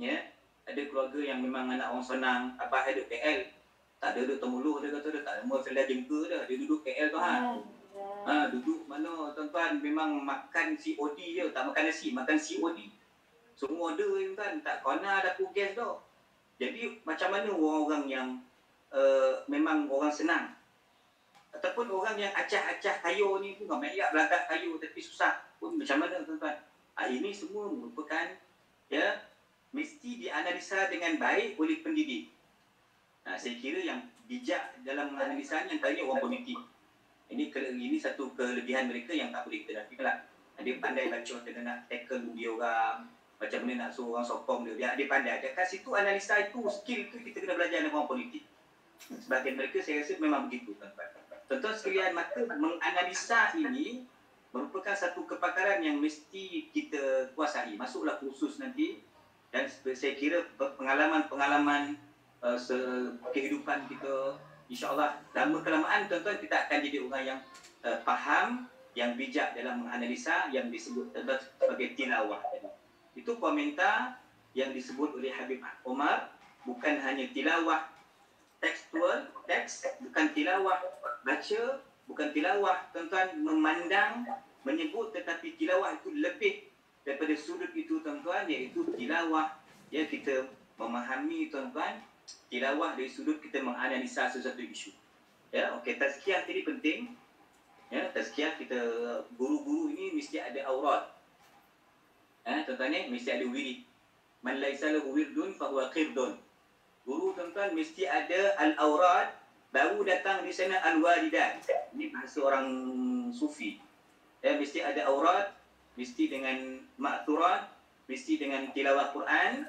ya? Yeah? ada keluarga yang memang anak orang senang abah ada KL tak ada duduk temuluh dia kata dia tak ada selah jengka dah. Dia duduk KL tu ha. ha duduk mana tuan-tuan? Memang makan COD je. Tak makan nasi makan COD semua ada tuan tak kena dapur gas dah jadi macam mana orang-orang yang uh, memang orang senang ataupun orang yang acah-acah kayu ni pun banyak belakang kayu tapi susah pun macam mana tuan-tuan ha, ini semua merupakan ya mesti dianalisa dengan baik oleh pendidik. Nah, saya kira yang bijak dalam menganalisa ni antaranya orang politik. Ini ini satu kelebihan mereka yang tak boleh kita nafikan. Dia pandai baca dia nak tackle dia orang, macam mana nak suruh orang sokong dia. Dia, dia pandai. Dan kat situ analisa itu, skill itu kita kena belajar dengan orang politik. Sebagian mereka saya rasa memang begitu tuan-tuan. Tuan-tuan sekalian, maka menganalisa ini merupakan satu kepakaran yang mesti kita kuasai. Masuklah kursus nanti dan saya kira pengalaman-pengalaman uh, kehidupan kita insyaAllah lama kelamaan tuan-tuan kita akan jadi orang yang uh, faham yang bijak dalam menganalisa yang disebut sebagai tilawah itu komentar yang disebut oleh Habib Omar bukan hanya tilawah tekstual teks bukan tilawah. Baca bukan tilawah. Tuan-tuan memandang menyebut tetapi tilawah itu lebih daripada sudut itu tuan-tuan iaitu tilawah. Ya kita memahami tuan-tuan tilawah dari sudut kita menganalisa sesuatu isu. Ya okey tazkiyah tadi penting. Ya tazkiyah kita guru-guru ini mesti ada aurat. Ya tuan-tuan ni mesti ada wirid. Man laisa lahu wirdun fa huwa qirdun guru tuan-tuan mesti ada al-aurat baru datang di sana al-walidat ini bahasa orang sufi ya mesti ada aurat mesti dengan makturat, mesti dengan tilawah Quran,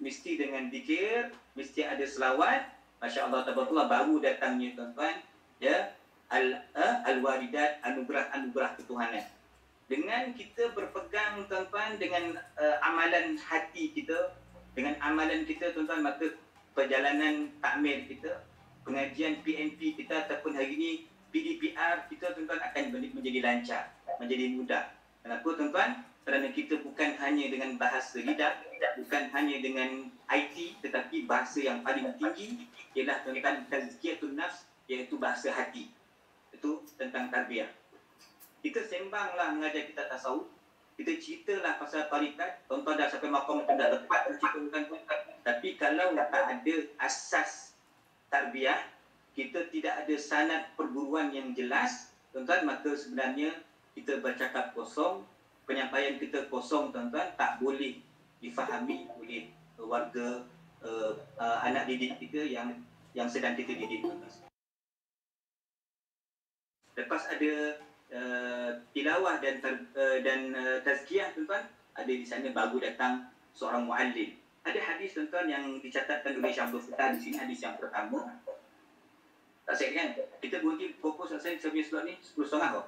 mesti dengan dikir, mesti ada selawat. Masya Allah tabarakallah baru datangnya tuan-tuan, ya al uh, al walidat anugerah anugerah ketuhanan. Dengan kita berpegang tuan-tuan dengan uh, amalan hati kita, dengan amalan kita tuan-tuan maka perjalanan takmir kita pengajian PNP kita ataupun hari ini PDPR kita tuan-tuan akan menjadi lancar, menjadi mudah. Kenapa tuan-tuan? Kerana kita bukan hanya dengan bahasa lidah, bukan hanya dengan IT tetapi bahasa yang paling tinggi ialah tentang tazkiyatun nafs iaitu bahasa hati. Itu tentang tarbiyah. Kita sembanglah mengajar kita tasawuf, kita ceritalah pasal tarikat, tuan-tuan dah sampai makam tu dah lepas menceritakan tu. Tapi kalau tak ada asas tarbiyah, kita tidak ada sanad perguruan yang jelas, tuan-tuan, maka sebenarnya kita bercakap kosong, penyampaian kita kosong, tuan-tuan, tak boleh difahami oleh warga uh, uh, anak didik kita yang yang sedang kita didik. Lepas ada uh, tilawah dan tar- uh, dan uh, tazkiyah tuan-tuan, ada di sana baru datang seorang muallim. Ada hadis tuan-tuan yang dicatatkan oleh Syamsul Fatah di sini hadis yang pertama. Tak saya kan? Kita berhenti pukul selesai sampai slot ni 10 setengah kau.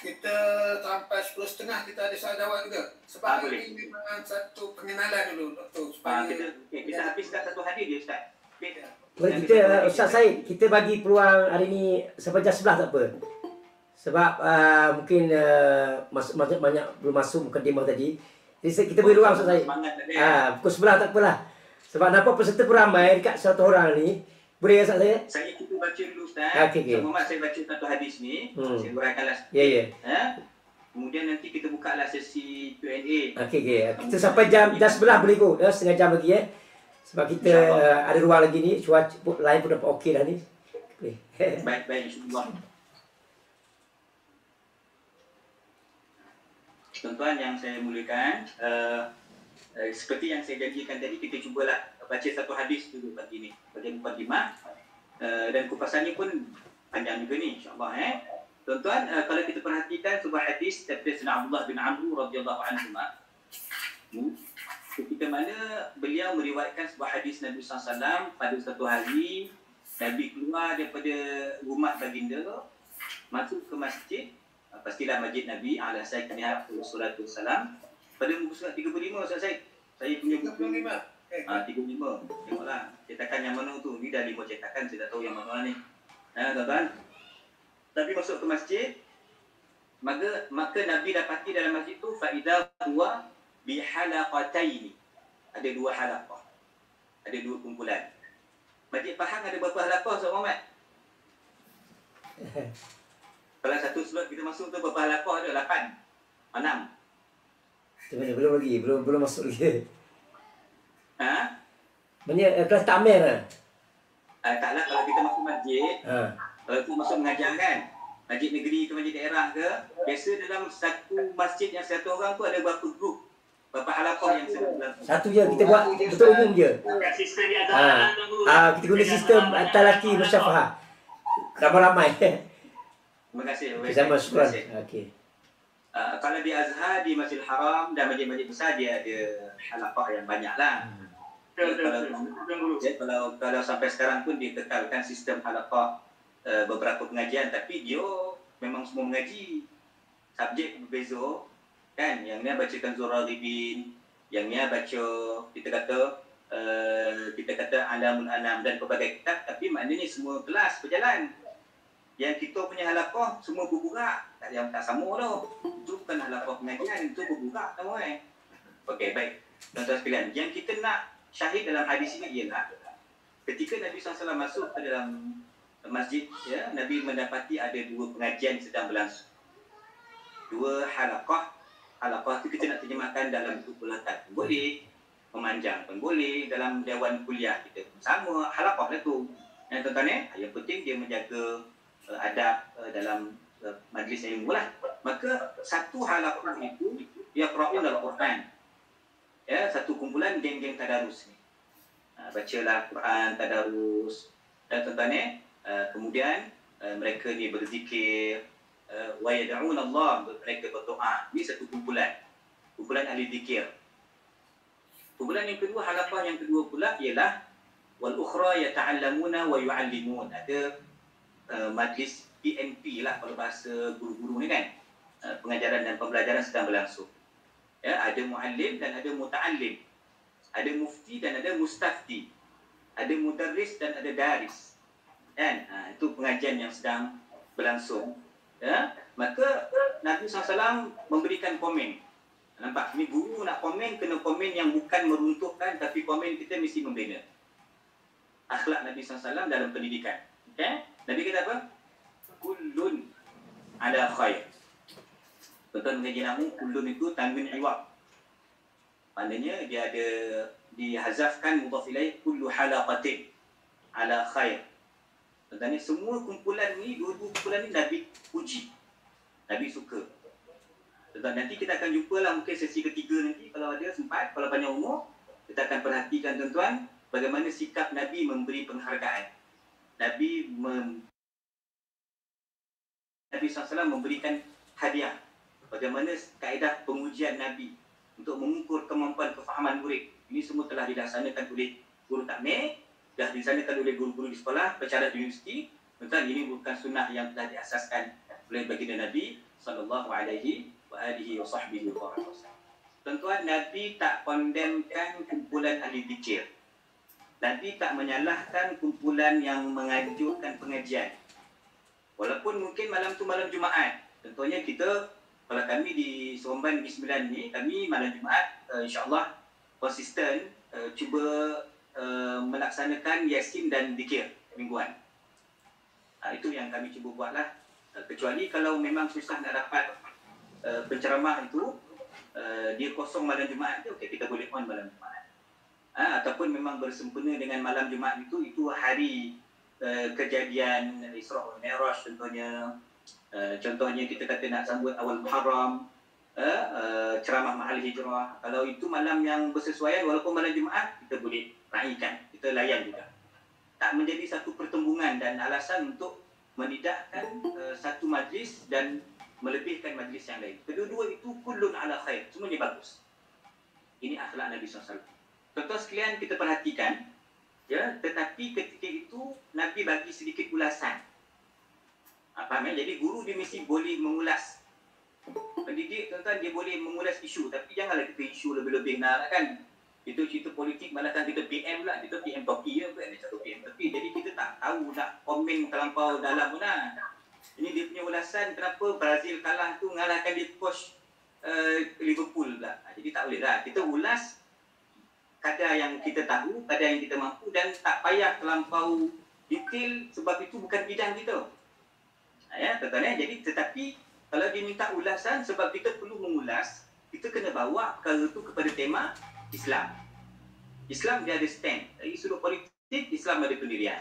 Kita sampai 10 setengah kita ada soal jawab juga. Sebab hari ini memang satu pengenalan dulu doktor. Ah, Supaya kita okay, kita habiskan satu hadis dia Ustaz. Okay. Boleh kita uh, Ustaz Said, kita bagi peluang hari ni sampai jam 11 tak apa. Sebab uh, mungkin uh, masuk banyak banyak belum masuk mukadimah tadi. Jadi kita beri ruang Ustaz Said. Ah, pukul 11 tak apalah. Sebab nampak peserta pun ramai dekat 100 orang ni. Boleh ya Ustaz Said? Saya kita baca dulu Ustaz. Ah, okey, okey. So, Muhammad saya baca satu hadis ni. Hmm. Saya uraikanlah Ya ya. Ha? Kemudian nanti kita buka lah sesi Q&A. Okey okey. Kita sampai jam jam 11 boleh ikut. Ya, setengah jam lagi eh. Sebab kita uh, ada ruang lagi ni. Cuaca lain pun dapat okey dah ni. Boleh. Baik-baik insyaAllah. Tuan-tuan yang saya muliakan, uh, uh, seperti yang saya janjikan tadi, kita cubalah baca satu hadis dulu pagi ni. Bagian mukadimah. Uh, dan kupasannya pun panjang juga ni insyaAllah eh. Tuan-tuan, uh, kalau kita perhatikan sebuah hadis daripada Sayyidina Abdullah bin Amr radhiyallahu anhu ketika mana beliau meriwayatkan sebuah hadis Nabi SAW pada satu hari Nabi keluar daripada rumah baginda masuk ke masjid pastilah masjid Nabi ala sayyidina alaihi salatu wassalam pada muka surat 35 Ustaz Syed saya punya buku 35. Eh, Ah, 35. Tengoklah cetakan yang mana tu. Ni dah lima cetakan saya tak tahu yang mana ni. Ha, tuan-tuan. Tapi masuk ke masjid maka maka Nabi dapati dalam masjid tu faida huwa bihalaqataini. Ada dua halaqah. Ada dua kumpulan. Masjid Pahang ada berapa halaqah Ustaz Muhammad? Kalau satu slot kita masuk tu berapa halaqah ada? 8. 6. Macam mana? Belum lagi. Belum belum masuk lagi. Ha? Mana uh, kelas takmir lah. Uh, taklah kalau kita masuk masjid, Ha. Kalau tu masuk mengajar kan Masjid negeri ke masjid daerah ke Biasa dalam satu masjid yang satu orang tu ada berapa grup Berapa halaqah yang sedang berlaku Satu je kita buat betul umum je. Sistem ni ada Ah, anak dulu. Ah, kita guna sistem hantar laki musyafahah. Ramai-ramai. Terima kasih Sama kasih. Okey. Uh, Kalau di Azhar, di Masjidil Haram dan masjid-masjid besar Dia ada halaqah yang banyak lah guru. Ya, kalau kalau sampai sekarang pun dikekalkan sistem halaqah uh, beberapa pengajian tapi dia memang semua mengaji. Subjek berbeza kan. Yang ni bacakan Zuraribin, yang ni baca kita kata uh, kita kata Alamul Anam dan pelbagai kitab tapi maknanya semua kelas berjalan. Yang kita punya halaqah semua berburak. Tak yang tak sama tu. Itu bukan halaqah pengajian, itu berburak tau eh. Okey, baik. Tuan-tuan sekalian, yang kita nak syahid dalam hadis ini ialah ketika Nabi SAW masuk ke dalam masjid, ya, Nabi mendapati ada dua pengajian sedang berlangsung. Dua halaqah. Halaqah itu kita nak terjemahkan dalam bentuk bulatan. Boleh. Memanjang pun boleh. Dalam dewan kuliah kita sama. Halaqah lah tu. Yang tuan-tuan eh, yang penting dia menjaga uh, adab uh, dalam uh, majlis ilmu lah. Maka satu halaqah itu, dia Quran Al-Quran ya satu kumpulan geng-geng tadarus ni. Ha, bacalah Quran tadarus dan tuan-tuan eh uh, kemudian uh, mereka ni berzikir uh, wa yad'un Allah mereka berdoa. Ni satu kumpulan. Kumpulan ahli zikir. Kumpulan yang kedua halaqah yang kedua pula ialah wal ukhra yata'allamuna wa yu'allimun. Ada uh, majlis PNP lah kalau bahasa guru-guru ni kan. Uh, pengajaran dan pembelajaran sedang berlangsung ya ada muallim dan ada muta'allim ada mufti dan ada mustafti ada mudarris dan ada daris. Kan? Ha, itu pengajian yang sedang berlangsung. Ya? Maka Nabi SAW memberikan komen. Nampak? Ini guru nak komen, kena komen yang bukan meruntuhkan tapi komen kita mesti membina. Akhlak Nabi SAW dalam pendidikan. Okay? Nabi kata apa? Kullun ada khair. Tuan-tuan mengaji namu, kullun itu tanwin iwak. Maknanya dia ada dihazafkan mudhaf ilaih kullu halaqatin ala khair. Tuan-tuan semua kumpulan ni, dua-dua kumpulan ni Nabi puji. Nabi suka. Tuan-tuan nanti kita akan jumpa lah mungkin sesi ketiga nanti kalau ada sempat, kalau banyak umur, kita akan perhatikan tuan-tuan bagaimana sikap Nabi memberi penghargaan. Nabi mem Nabi SAW memberikan hadiah. Bagaimana kaedah pengujian Nabi untuk mengukur kemampuan kefahaman murid. Ini semua telah dilaksanakan oleh guru takmir, dah dilaksanakan oleh guru-guru di sekolah, pencara di universiti. Tentang ini bukan sunnah yang telah diasaskan oleh baginda Nabi wa Tuan-tuan, Nabi tak kondemkan kumpulan ahli zikir. Nabi tak menyalahkan kumpulan yang menganjurkan pengajian. Walaupun mungkin malam tu malam Jumaat. Tentunya kita kalau kami di Seremban Negeri Sembilan ni, kami malam Jumaat uh, insyaAllah konsisten uh, cuba uh, melaksanakan Yasin dan Dikir mingguan. Uh, itu yang kami cuba buat lah. Uh, kecuali kalau memang susah nak dapat uh, penceramah itu, uh, dia kosong malam Jumaat tu, okay, kita boleh on malam. Uh, ataupun memang bersempena dengan malam Jumaat itu, itu hari uh, kejadian Isra' Mi'raj contohnya, Uh, contohnya kita kata nak sambut awal Muharram, uh, uh, ceramah mahal hijrah. Kalau itu malam yang bersesuaian walaupun malam Jumaat, kita boleh raikan, kita layan juga. Tak menjadi satu pertembungan dan alasan untuk menidakkan uh, satu majlis dan melebihkan majlis yang lain. Kedua-dua itu kullun ala khair, semuanya bagus. Ini akhlak Nabi SAW. Contoh sekalian kita perhatikan, ya, tetapi ketika itu Nabi bagi sedikit ulasan Ha, faham ya? Jadi guru dia mesti boleh mengulas. Pendidik tuan-tuan dia boleh mengulas isu tapi janganlah kita isu lebih-lebih nak kan. Itu cerita politik malah kan kita PM lah. Kita PM topi ya. Ada satu PM topi. Jadi kita tak tahu nak komen terlampau dalam pun lah. Ini dia punya ulasan kenapa Brazil kalah tu mengalahkan dia coach uh, Liverpool lah. Jadi tak boleh lah. Kita ulas kadar yang kita tahu, kadar yang kita mampu dan tak payah terlampau detail sebab itu bukan bidang kita. Ya, tuan-tuan ya. Jadi tetapi kalau diminta ulasan sebab kita perlu mengulas, kita kena bawa perkara itu kepada tema Islam. Islam dia ada stand. Dari sudut politik, Islam ada pendirian.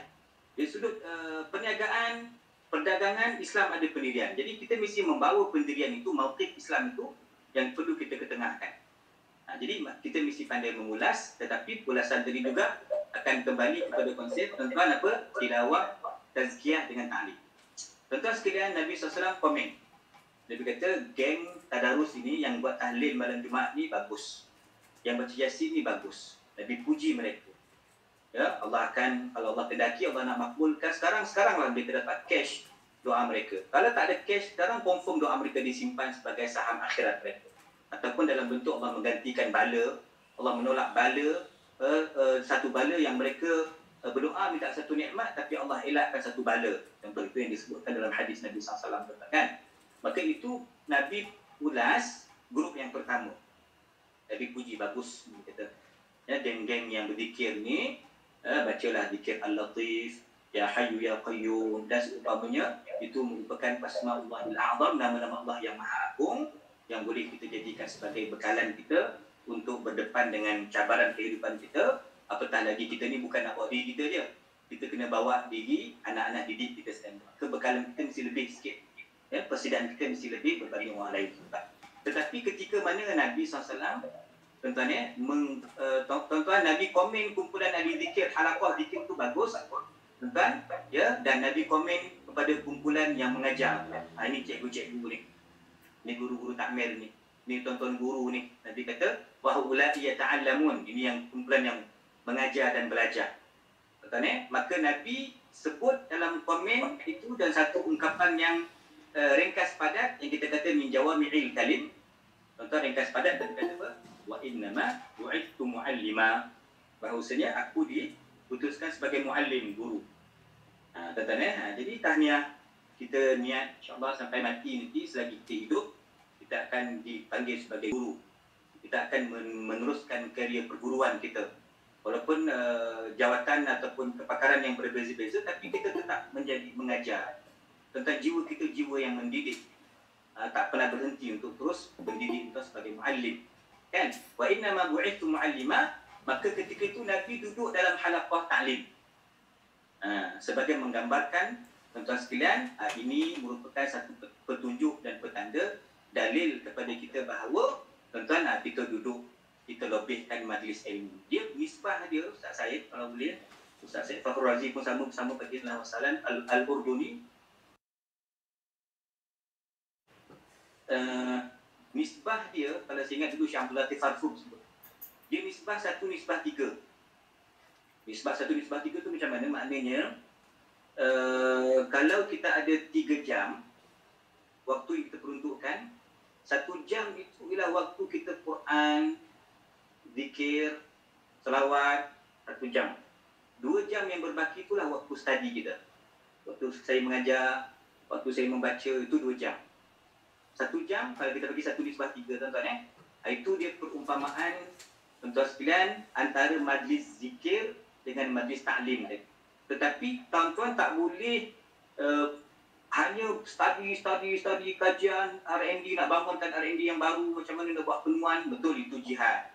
Dari sudut uh, perniagaan, perdagangan, Islam ada pendirian. Jadi kita mesti membawa pendirian itu, mauqif Islam itu yang perlu kita ketengahkan. Ha, jadi kita mesti pandai mengulas tetapi ulasan tadi juga akan kembali kepada konsep tuan-tuan apa? Tilawah, tazkiyah dengan ta'lim. Tuan-tuan sekalian Nabi SAW komen. Nabi kata, geng Tadarus ini yang buat tahlil malam Jumaat ni bagus. Yang baca Yasin ni bagus. Nabi puji mereka. Ya, Allah akan, kalau Allah kedaki, Allah nak makbulkan. Sekarang, sekarang lah mereka dapat cash doa mereka. Kalau tak ada cash, sekarang confirm doa mereka disimpan sebagai saham akhirat mereka. Ataupun dalam bentuk Allah menggantikan bala. Allah menolak bala. Uh, uh, satu bala yang mereka uh, berdoa minta satu nikmat tapi Allah elakkan satu bala. Contoh itu yang disebutkan dalam hadis Nabi SAW kan. Maka itu Nabi ulas grup yang pertama. Nabi puji bagus kata. Ya geng-geng yang berzikir ni uh, bacalah zikir Al-Latif, Ya Hayyu Ya Qayyum dan seumpamanya itu merupakan Asma'ullahil A'zam nama-nama Allah yang Maha Agung yang boleh kita jadikan sebagai bekalan kita untuk berdepan dengan cabaran kehidupan kita. Apatah lagi kita ni bukan nak bawa diri kita je. Kita kena bawa diri anak-anak didik kita sendiri. Kebekalan kita mesti lebih sikit. Ya persediaan kita mesti lebih berbanding orang lain. Tetapi ketika mana Nabi SAW tuan-tuan ya meng, uh, tuan-tuan Nabi komen kumpulan ahli zikir halaqah zikir tu bagus tuan-tuan ya dan Nabi komen kepada kumpulan yang mengajar. Ha, ini cikgu-cikgu ni ni guru-guru takmir ni ni tuan-tuan guru ni Nabi kata wa ulai yata'allamun ini yang kumpulan yang mengajar dan belajar. Betul eh? Maka Nabi sebut dalam komen itu dan satu ungkapan yang uh, ringkas padat yang kita kata min jawami'il kalim. Contoh ringkas padat dan kata apa? Wa innama bu'ithu mu'allima. Bahawasanya aku di putuskan sebagai muallim guru. Ha, tuan-tuan eh. Ha, jadi tahniah kita niat insyaAllah sampai mati nanti selagi kita hidup kita akan dipanggil sebagai guru. Kita akan men- meneruskan kerjaya perguruan kita. Walaupun uh, jawatan ataupun kepakaran yang berbeza-beza tapi kita tetap menjadi mengajar. Tentang jiwa kita jiwa yang mendidik. Uh, tak pernah berhenti untuk terus mendidik kita sebagai muallim. Kan? Wa inna ma bu'ithu muallima maka ketika itu Nabi duduk dalam halaqah ta'lim. Ha, sebagai menggambarkan tuan-tuan sekalian, ha, ini merupakan satu petunjuk dan petanda dalil kepada kita bahawa tuan-tuan ha, kita duduk kita lebihkan majlis ilmu. Dia nisbah dia Ustaz Syed kalau boleh. Ustaz Syed Fakhrul Razi pun sama sama pada dalam wasalan Al- Al-Urduni. Uh, nisbah dia kalau saya ingat dulu Latif Farfuk sebut dia nisbah satu nisbah tiga. Nisbah satu nisbah tiga tu macam mana? Maknanya uh, kalau kita ada tiga jam waktu yang kita peruntukkan satu jam itu ialah waktu kita Quran zikir selawat satu jam. Dua jam yang berbaki itulah waktu study kita. Waktu saya mengajar waktu saya membaca itu dua jam. Satu jam kalau kita bagi satu nisbah tiga tuan-tuan eh? Itu dia perumpamaan tuan-tuan sekalian antara majlis zikir dengan majlis taklim dia. Tetapi tuan-tuan tak boleh uh, hanya study, study, study kajian R&D nak bangunkan R&D yang baru macam mana nak buat penuan betul itu jihad.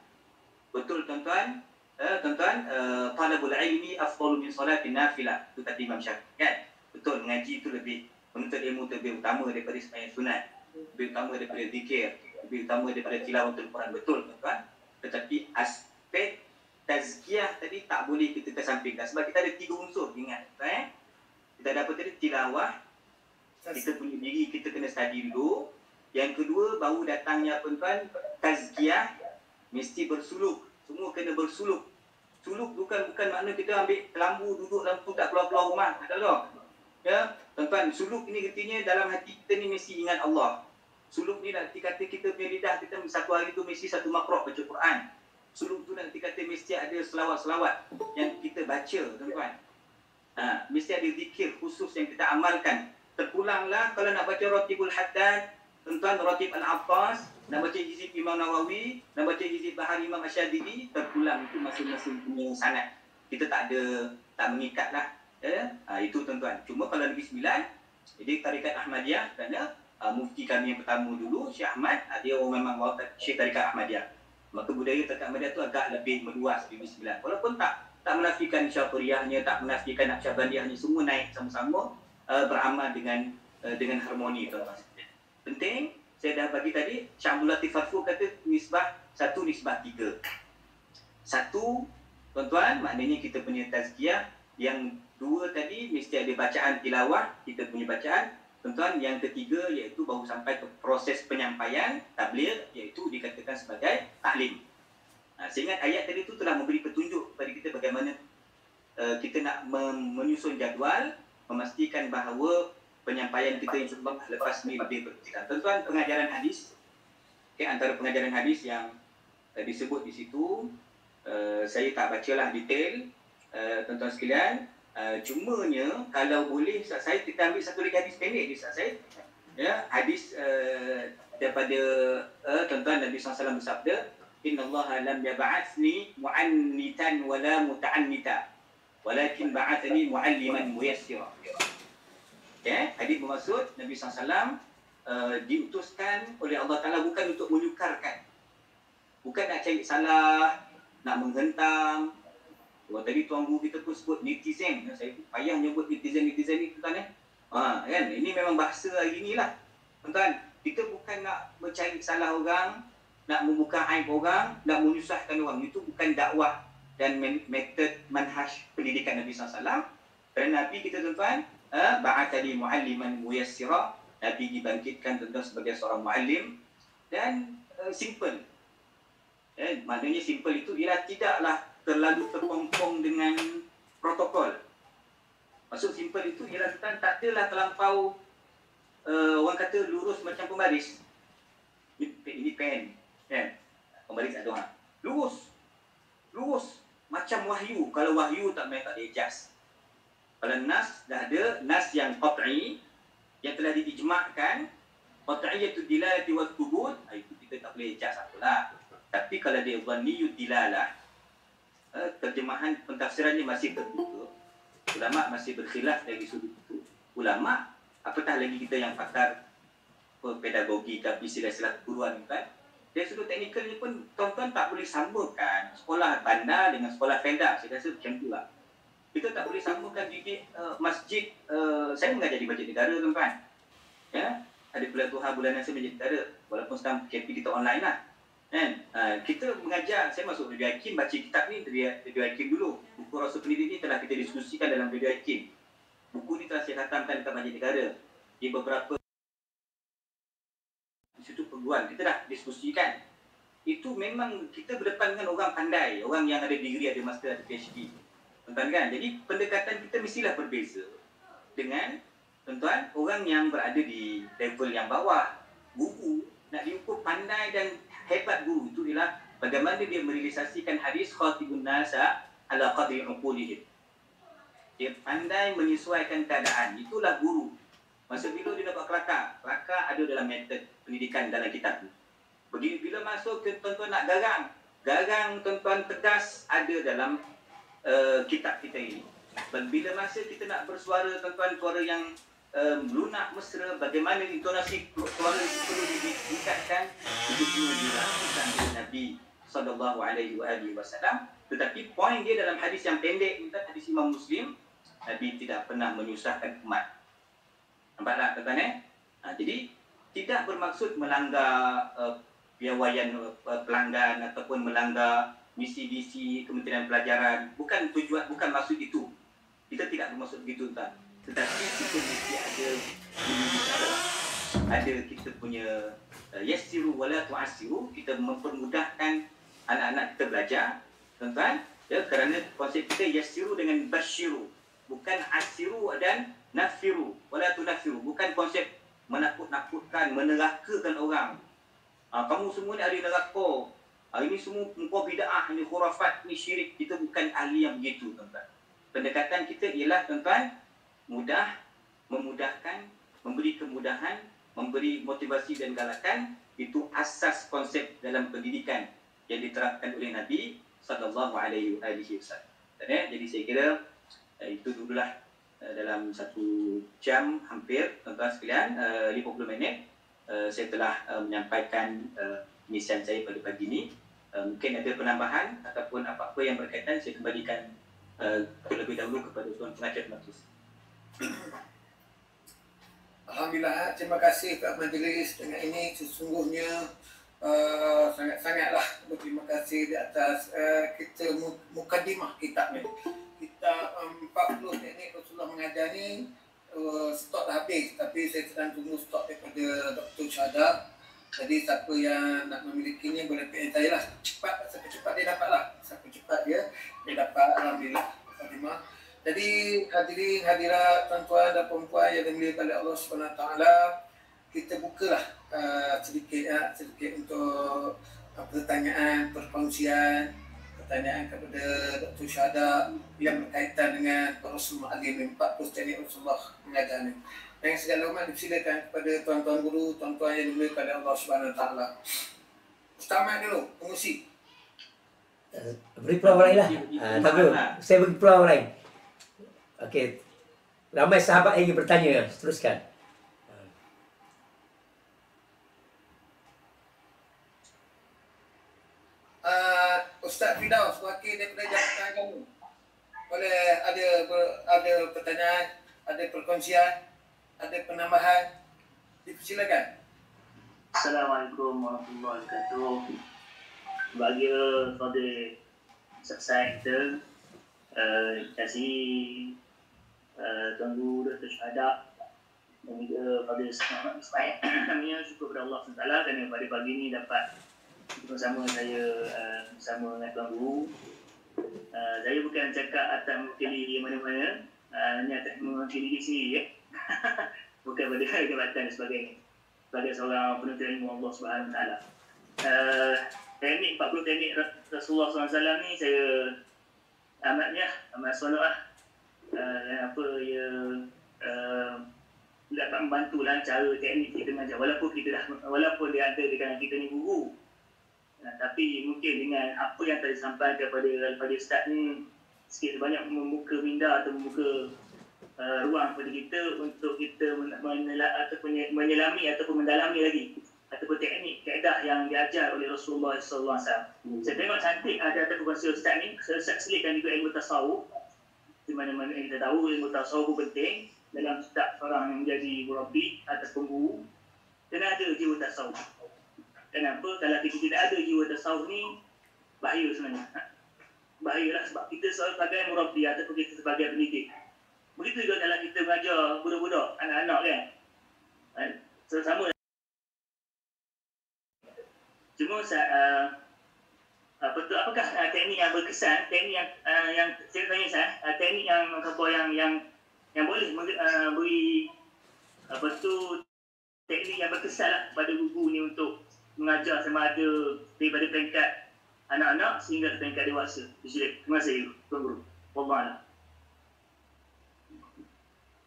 Betul tuan-tuan? Uh, tuan-tuan, uh, talabul ilmi afdalu min salatin nafilah. Itu kata Imam Syafi'i kan? Betul, mengaji itu lebih menuntut ilmu itu lebih utama daripada sembahyang sunat. Lebih utama daripada zikir, lebih utama daripada tilawatul Quran. Betul tuan-tuan? Tetapi aspek tazkiyah tadi tak boleh kita kesampingkan sebab kita ada tiga unsur ingat eh kita ada apa tadi tilawah kita punya diri kita kena study dulu. Yang kedua baru datangnya apa tuan tazkiyah mesti bersuluk. Semua kena bersuluk. Suluk bukan bukan makna kita ambil kelambu duduk dalam tu tak keluar-keluar rumah. Tak tahu ya tuan-tuan suluk ni artinya dalam hati kita ni mesti ingat Allah. Suluk ni nanti kata kita punya lidah kita satu hari tu mesti satu makroh baca Quran. Suluk tu nanti kata mesti ada selawat-selawat yang kita baca tuan-tuan. Ha, mesti ada zikir khusus yang kita amalkan terpulanglah kalau nak baca Ratibul Haddad tuan-tuan Ratib Al-Abbas nak baca hizib Imam Nawawi nak baca hizib Bahar Imam Asyadili terpulang itu masing-masing punya sanad. Kita tak ada tak mengikat lah ya? ha, itu tuan-tuan. Cuma kalau Negeri Sembilan jadi tarikat Ahmadiyah kerana uh, mufti kami yang pertama dulu Syekh Ahmad uh, dia orang memang Syekh Tarikat Ahmadiyah. Maka budaya Tarikat Ahmadiyah tu agak lebih meluas di Sembilan. Walaupun tak tak menafikan Syafiriyahnya tak menafikan Naqsyabandiyahnya semua naik sama-sama uh, beramal dengan uh, dengan harmoni tuan-tuan penting saya dah bagi tadi Syekh Abdul Latif Farfu kata nisbah satu nisbah tiga. Satu tuan-tuan maknanya kita punya tazkiyah yang dua tadi mesti ada bacaan tilawah kita punya bacaan. Tuan-tuan, yang ketiga iaitu baru sampai ke proses penyampaian tabligh iaitu dikatakan sebagai taklim. Ha, ingat ayat tadi itu telah memberi petunjuk kepada kita bagaimana uh, kita nak menyusun jadual, memastikan bahawa penyampaian kita insyaAllah lepas ni lebih berkaitan. Tuan-tuan, pengajaran hadis, okay, antara pengajaran hadis yang uh, disebut di situ, uh, saya tak bacalah detail, uh, tuan-tuan sekalian, Uh, cumanya kalau boleh Syed kita ambil satu lagi hadis pendek Ustaz Syed. Ya, hadis uh, daripada uh, tuan-tuan Nabi SAW bersabda, "Inna Allah lam yab'athni mu'annitan wala muta'annita, walakin ba'athani mu'alliman muyassira." Ya, hadis bermaksud Nabi SAW uh, diutuskan oleh Allah Taala bukan untuk menyukarkan. Bukan nak cari salah, nak menghentam, Orang tadi tuan guru kita pun sebut netizen. Saya payah nyebut netizen-netizen ni tuan eh. Ha, kan? Ini memang bahasa hari ni lah. Tuan, kita bukan nak mencari salah orang, nak membuka aib orang, nak menyusahkan orang. Itu bukan dakwah dan metod manhaj pendidikan Nabi SAW. Kerana Nabi kita tuan-tuan, uh, ba'atali mu'alliman muyassira. Nabi dibangkitkan tuan-tuan sebagai seorang mu'allim. Dan uh, simple. Eh, maknanya simple itu ialah tidaklah terlalu terpompong dengan protokol. Maksud simple itu ialah kita tak adalah terlampau uh, orang kata lurus macam pembaris. Ini, ini pen, kan? Pembaris ada orang. Lurus. Lurus. Macam wahyu. Kalau wahyu tak boleh tak ijaz. Kalau nas dah ada, nas yang qat'i yang telah dijmakkan qat'iyatul dilalati wa thubut, ah, itu kita tak boleh ijaz apalah. Tapi kalau dia dhanniyud dilalah, eh, terjemahan pentafsirannya masih terbuka. Ulama masih berkhilaf dari sudut itu. Ulama apatah lagi kita yang pakar apa, pedagogi tapi istilah-istilah keguruan kan dari sudut teknikal ni pun tuan-tuan tak boleh samakan sekolah bandar dengan sekolah fenda. Saya rasa macam tu lah. Kita tak boleh samakan didik uh, masjid uh, saya mengajar di masjid negara tuan-tuan. Ya? Ada pula Tuhan bulanan saya masjid negara. Walaupun sekarang KP kita online lah. Kan? Uh, kita mengajar. Saya masuk Radio Hakim baca kitab ni Radio Hakim dulu. Buku Rasul Pendidik ni telah kita diskusikan dalam Radio Hakim. Buku ni telah saya khatamkan dekat masjid negara. Di beberapa Perguruan kita dah diskusikan. Itu memang kita berdepan dengan orang pandai. Orang yang ada degree ada master ada PhD tuan-tuan kan? Jadi pendekatan kita mestilah berbeza dengan tuan-tuan orang yang berada di level yang bawah. Guru nak diukur pandai dan hebat guru. Itu ialah bagaimana dia merealisasikan hadis khatibun nasa ala qadri uqulihim. Dia pandai menyesuaikan keadaan. Itulah guru. Masa bila dia dapat kelakar, kelakar ada dalam metod pendidikan dalam kitab. Begitu bila masuk ke tuan-tuan nak garang, garang tuan-tuan tegas ada dalam uh, kitab kita ini. Dan bila masa kita nak bersuara tuan-tuan suara yang um, lunak mesra, bagaimana intonasi suara itu perlu ditingkatkan, itu semua dilakukan oleh Nabi sallallahu alaihi wasallam. Tetapi poin dia dalam hadis yang pendek ni hadis Imam Muslim, Nabi tidak pernah menyusahkan umat. Nampak tak tuan-tuan eh? Ha, jadi tidak bermaksud melanggar uh, piawaian uh, pelanggan ataupun melanggar misi-misi Kementerian Pelajaran. Bukan tujuan, bukan maksud itu. Kita tidak bermaksud begitu tuan. Tetapi kita mesti ada ada kita punya uh, yassiru wala tu'assiru. Kita mempermudahkan anak-anak kita belajar. Tuan-tuan, ya, kerana konsep kita yassiru dengan basyiru. Bukan asiru dan nafiru wala tunafiru bukan konsep menakut-nakutkan menerakakan orang. Ha, kamu semua ni ahli neraka. Ha, ini semua muka bid'ah ini khurafat ini syirik. Kita bukan ahli yang begitu tuan-tuan. Pendekatan kita ialah tuan-tuan mudah memudahkan memberi kemudahan memberi motivasi dan galakan. Itu asas konsep dalam pendidikan yang diterapkan oleh Nabi sallallahu alaihi wasallam. Jadi saya kira eh, itu dululah Eh, dalam satu jam hampir tuan-tuan sekalian uh, 50 minit uh, saya telah uh, menyampaikan uh, misian saya pada pagi ini. Uh, mungkin ada penambahan ataupun apa-apa yang berkaitan saya kembalikan uh, terlebih dahulu kepada tuan pengajar Matus Alhamdulillah terima kasih kepada majlis. Dengan ini sesungguhnya uh, sangat-sangatlah berterima kasih di atas uh, kita mukadimah kitab ni kita um, 40 teknik Rasulullah mengajar ni uh, stok dah habis. Tapi saya sedang tunggu stok daripada Dr. Syada jadi siapa yang nak memilikinya boleh PM saya lah. Cepat siapa cepat dia dapat lah. Siapa cepat dia dia dapat Alhamdulillah Fatimah. Jadi hadirin hadirat tuan-tuan dan perempuan yang dimuliakan oleh Allah SWT kita bukalah uh, sedikit uh, sedikit untuk uh, pertanyaan perkongsian pertanyaan kepada Dr. Syahada yang berkaitan dengan Rasulullah Alim 40 teknik Rasulullah mengajar ni. Yang segala hormat dipersilakan kepada tuan-tuan guru, tuan-tuan yang dimuliakan oleh Allah Subhanahu Wa Taala. Ustaz dulu, pengusi. Uh, beri peluang lain lah. Uh, tak apa, saya beri peluang lain. Okey. Ramai sahabat yang ingin bertanya, teruskan. Ustaz Fidaus wakil daripada Jabatan Agama. Boleh ada ada pertanyaan, ada perkongsian, ada penambahan. Dipersilakan. Assalamualaikum warahmatullahi wabarakatuh. Bagi pada selesai kita, uh, kasih uh, Tuan Guru Dr. Syahadah dan juga pada Selamat Ismail. Kami syukur kepada Allah SWT kerana pada pagi ini dapat bersama saya uh, bersama dengan Tuan Guru. Uh, saya bukan cakap atas mewakili di mana-mana, uh, hanya atas mewakili di sini ya. bukan pada jabatan dan sebagainya. Sebagai seorang penuntut ilmu Allah Taala. Uh, teknik 40 teknik Rasulullah SAW ni saya amatnya amat solok lah uh, dan apa ia uh, dapat membantu lah cara teknik kita mengajar walaupun kita dah walaupun dia ada di kalangan kita ni guru uh, tapi mungkin dengan apa yang tadi sampaikan kepada Al-Fadhil Ustaz ni sikit sebanyak membuka minda atau membuka uh, ruang kepada kita untuk kita menela, ataupun menyelami ataupun mendalami lagi ataupun teknik kaedah yang diajar oleh Rasulullah SAW. Hmm. Saya tengok cantik ada ada perkongsi Ustaz ni, saya selitkan juga ilmu tasawuf. Di mana-mana kita tahu ilmu tasawuf penting dalam setiap orang yang menjadi murabi ataupun guru. Kena ada jiwa tasawuf. Kenapa? Kalau kita tidak ada jiwa tasawuf ni, bahaya sebenarnya. Bahayalah sebab kita sebagai murabi ataupun kita sebagai pendidik. Begitu juga kalau kita mengajar budak-budak, anak-anak kan. Eh, sama Cuma uh, apa tu apakah uh, teknik yang berkesan, teknik yang uh, yang saya tanya saya, uh, teknik yang apa yang yang yang boleh uh, beri apa tu teknik yang berkesan lah pada guru ni untuk mengajar sama ada daripada peringkat anak-anak sehingga peringkat dewasa. Terima kasih Tuan Guru. Wallah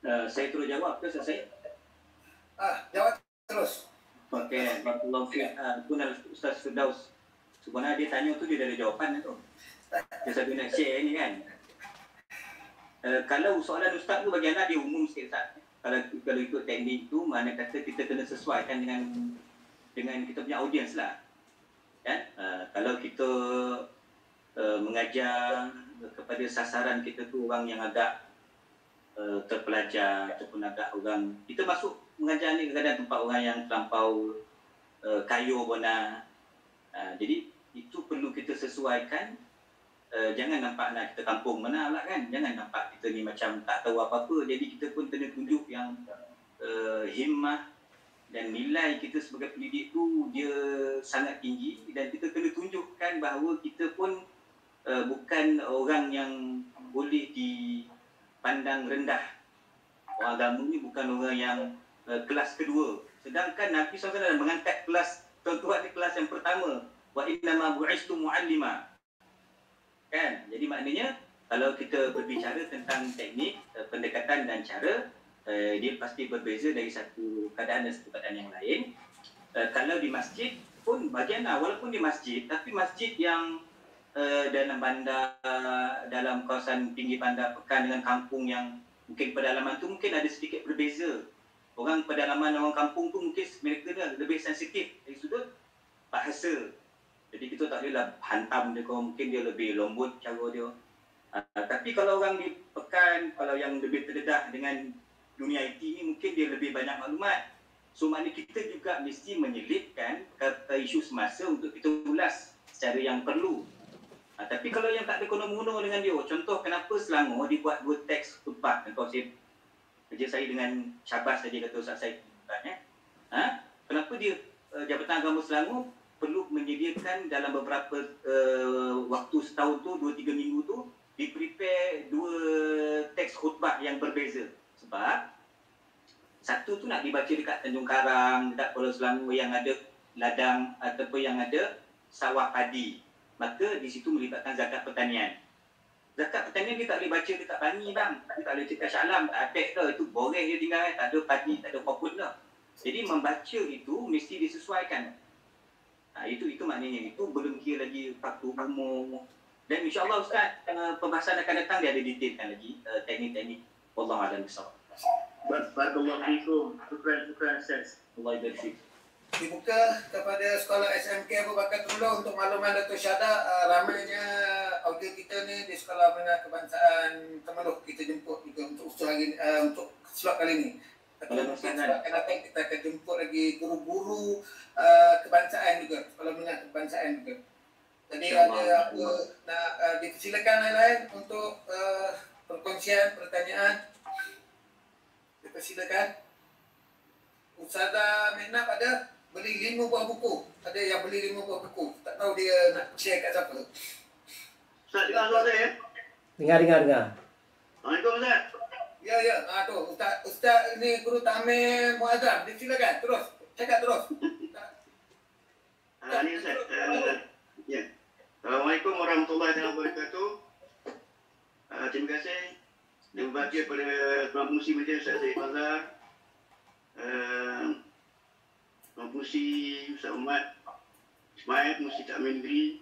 Uh, saya terus jawab ke saya? Ah, jawab terus. Okey, Barakallahu. Uh, Tuan Ustaz Firdaus. Sebenarnya dia tanya tu dia dah ada jawapan tu. Dia satu nak share ni kan. Uh, kalau soalan Ustaz tu bagi anak dia umum sikit Ustaz. Kalau kalau ikut teknik tu mana kata kita kena sesuaikan dengan dengan kita punya audiens lah. Kan? Uh, kalau kita uh, mengajar kepada sasaran kita tu orang yang agak uh, terpelajar ataupun agak orang kita masuk mengajar ni kadang-kadang tempat orang yang terlampau uh, kayu bona. Uh, jadi itu perlu kita sesuaikan. Uh, jangan nampak nak kita kampung mana lah kan. Jangan nampak kita ni macam tak tahu apa-apa. Jadi kita pun kena tunjuk yang uh, himmah dan nilai kita sebagai pendidik tu dia sangat tinggi dan kita kena tunjukkan bahawa kita pun uh, bukan orang yang boleh dipandang rendah. Orang agama ni bukan orang yang uh, kelas kedua. Sedangkan Nabi SAW mengangkat kelas tuan-tuan di kelas yang pertama. Wa inna ma bu'istu mu'allima. Kan? Jadi maknanya kalau kita berbicara tentang teknik, uh, pendekatan dan cara, uh, dia pasti berbeza dari satu keadaan dan satu keadaan yang lain. Uh, kalau di masjid pun bagian lah, walaupun di masjid, tapi masjid yang uh, dalam bandar, dalam kawasan pinggir bandar pekan dengan kampung yang mungkin pedalaman tu mungkin ada sedikit berbeza orang pedalaman orang kampung tu mungkin mereka ni lebih sensitif dari sudut bahasa. Jadi kita tak bolehlah hantam dia kau mungkin dia lebih lembut cara dia. Uh, tapi kalau orang di pekan, kalau yang lebih terdedah dengan dunia IT ni mungkin dia lebih banyak maklumat. So maknanya kita juga mesti menyelipkan kata isu semasa untuk kita ulas secara yang perlu. Uh, tapi kalau yang tak ada kono-mono dengan dia, contoh kenapa Selangor dibuat dua teks khutbah. Contoh saya kerja saya dengan Syabas tadi kata Ustaz Syed kan, ya. Ha? Kenapa dia uh, Jabatan Agama Selangor perlu menyediakan dalam beberapa uh, waktu setahun tu, dua tiga minggu tu, di prepare dua teks khutbah yang berbeza. Sebab satu tu nak dibaca dekat Tanjung Karang, dekat Pulau Selangor yang ada ladang ataupun yang ada sawah padi. Maka di situ melibatkan zakat pertanian. Zakat pertanian dia tak boleh baca dekat tani bang. Dia tak boleh cakap syalam, tak ada ke. Itu boreh dia tinggal, tak ada padi, tak ada apa lah. Jadi membaca itu mesti disesuaikan. Ha, itu itu maknanya. Itu belum kira lagi faktor umur. Dan insyaAllah Ustaz, uh, pembahasan akan datang dia ada detailkan lagi uh, teknik-teknik. Allah Alam Besar. Barakallahu fiikum. Syukran, syukran Ustaz. Allah Ibadah dibuka kepada sekolah SMK Abu Bakar Tulu untuk makluman Datuk Syada. Uh, ramainya audio kita ni di sekolah menengah kebangsaan Temeluk kita jemput juga untuk usul hari uh, untuk slot kali ni. Akan datang kita akan jemput lagi guru-guru uh, kebangsaan juga. Sekolah menengah kebangsaan juga. Jadi ada apa nak uh, dipersilakan lain-lain untuk uh, perkongsian pertanyaan dipersilakan Ustazah Menab ada beli lima buah buku. Ada yang beli lima buah buku. Tak tahu dia nak share kat siapa. Ustaz dengar suara saya? Dengar, dengar, dengar. Assalamualaikum Ustaz. Ya, ya. Ah, tu. Ustaz, Ustaz ni Guru Tamir Muazzam. Silakan. Terus. Cakap terus. Ah, ni Ustaz. Uh, ya. Assalamualaikum warahmatullahi wabarakatuh. Uh, terima kasih. Terima kasih kepada Tuan Pengusi Media Ustaz Zaid Mazhar. Uh, Tuan Pengusi Ustaz Umar Ismail Pengusi Takmin Negeri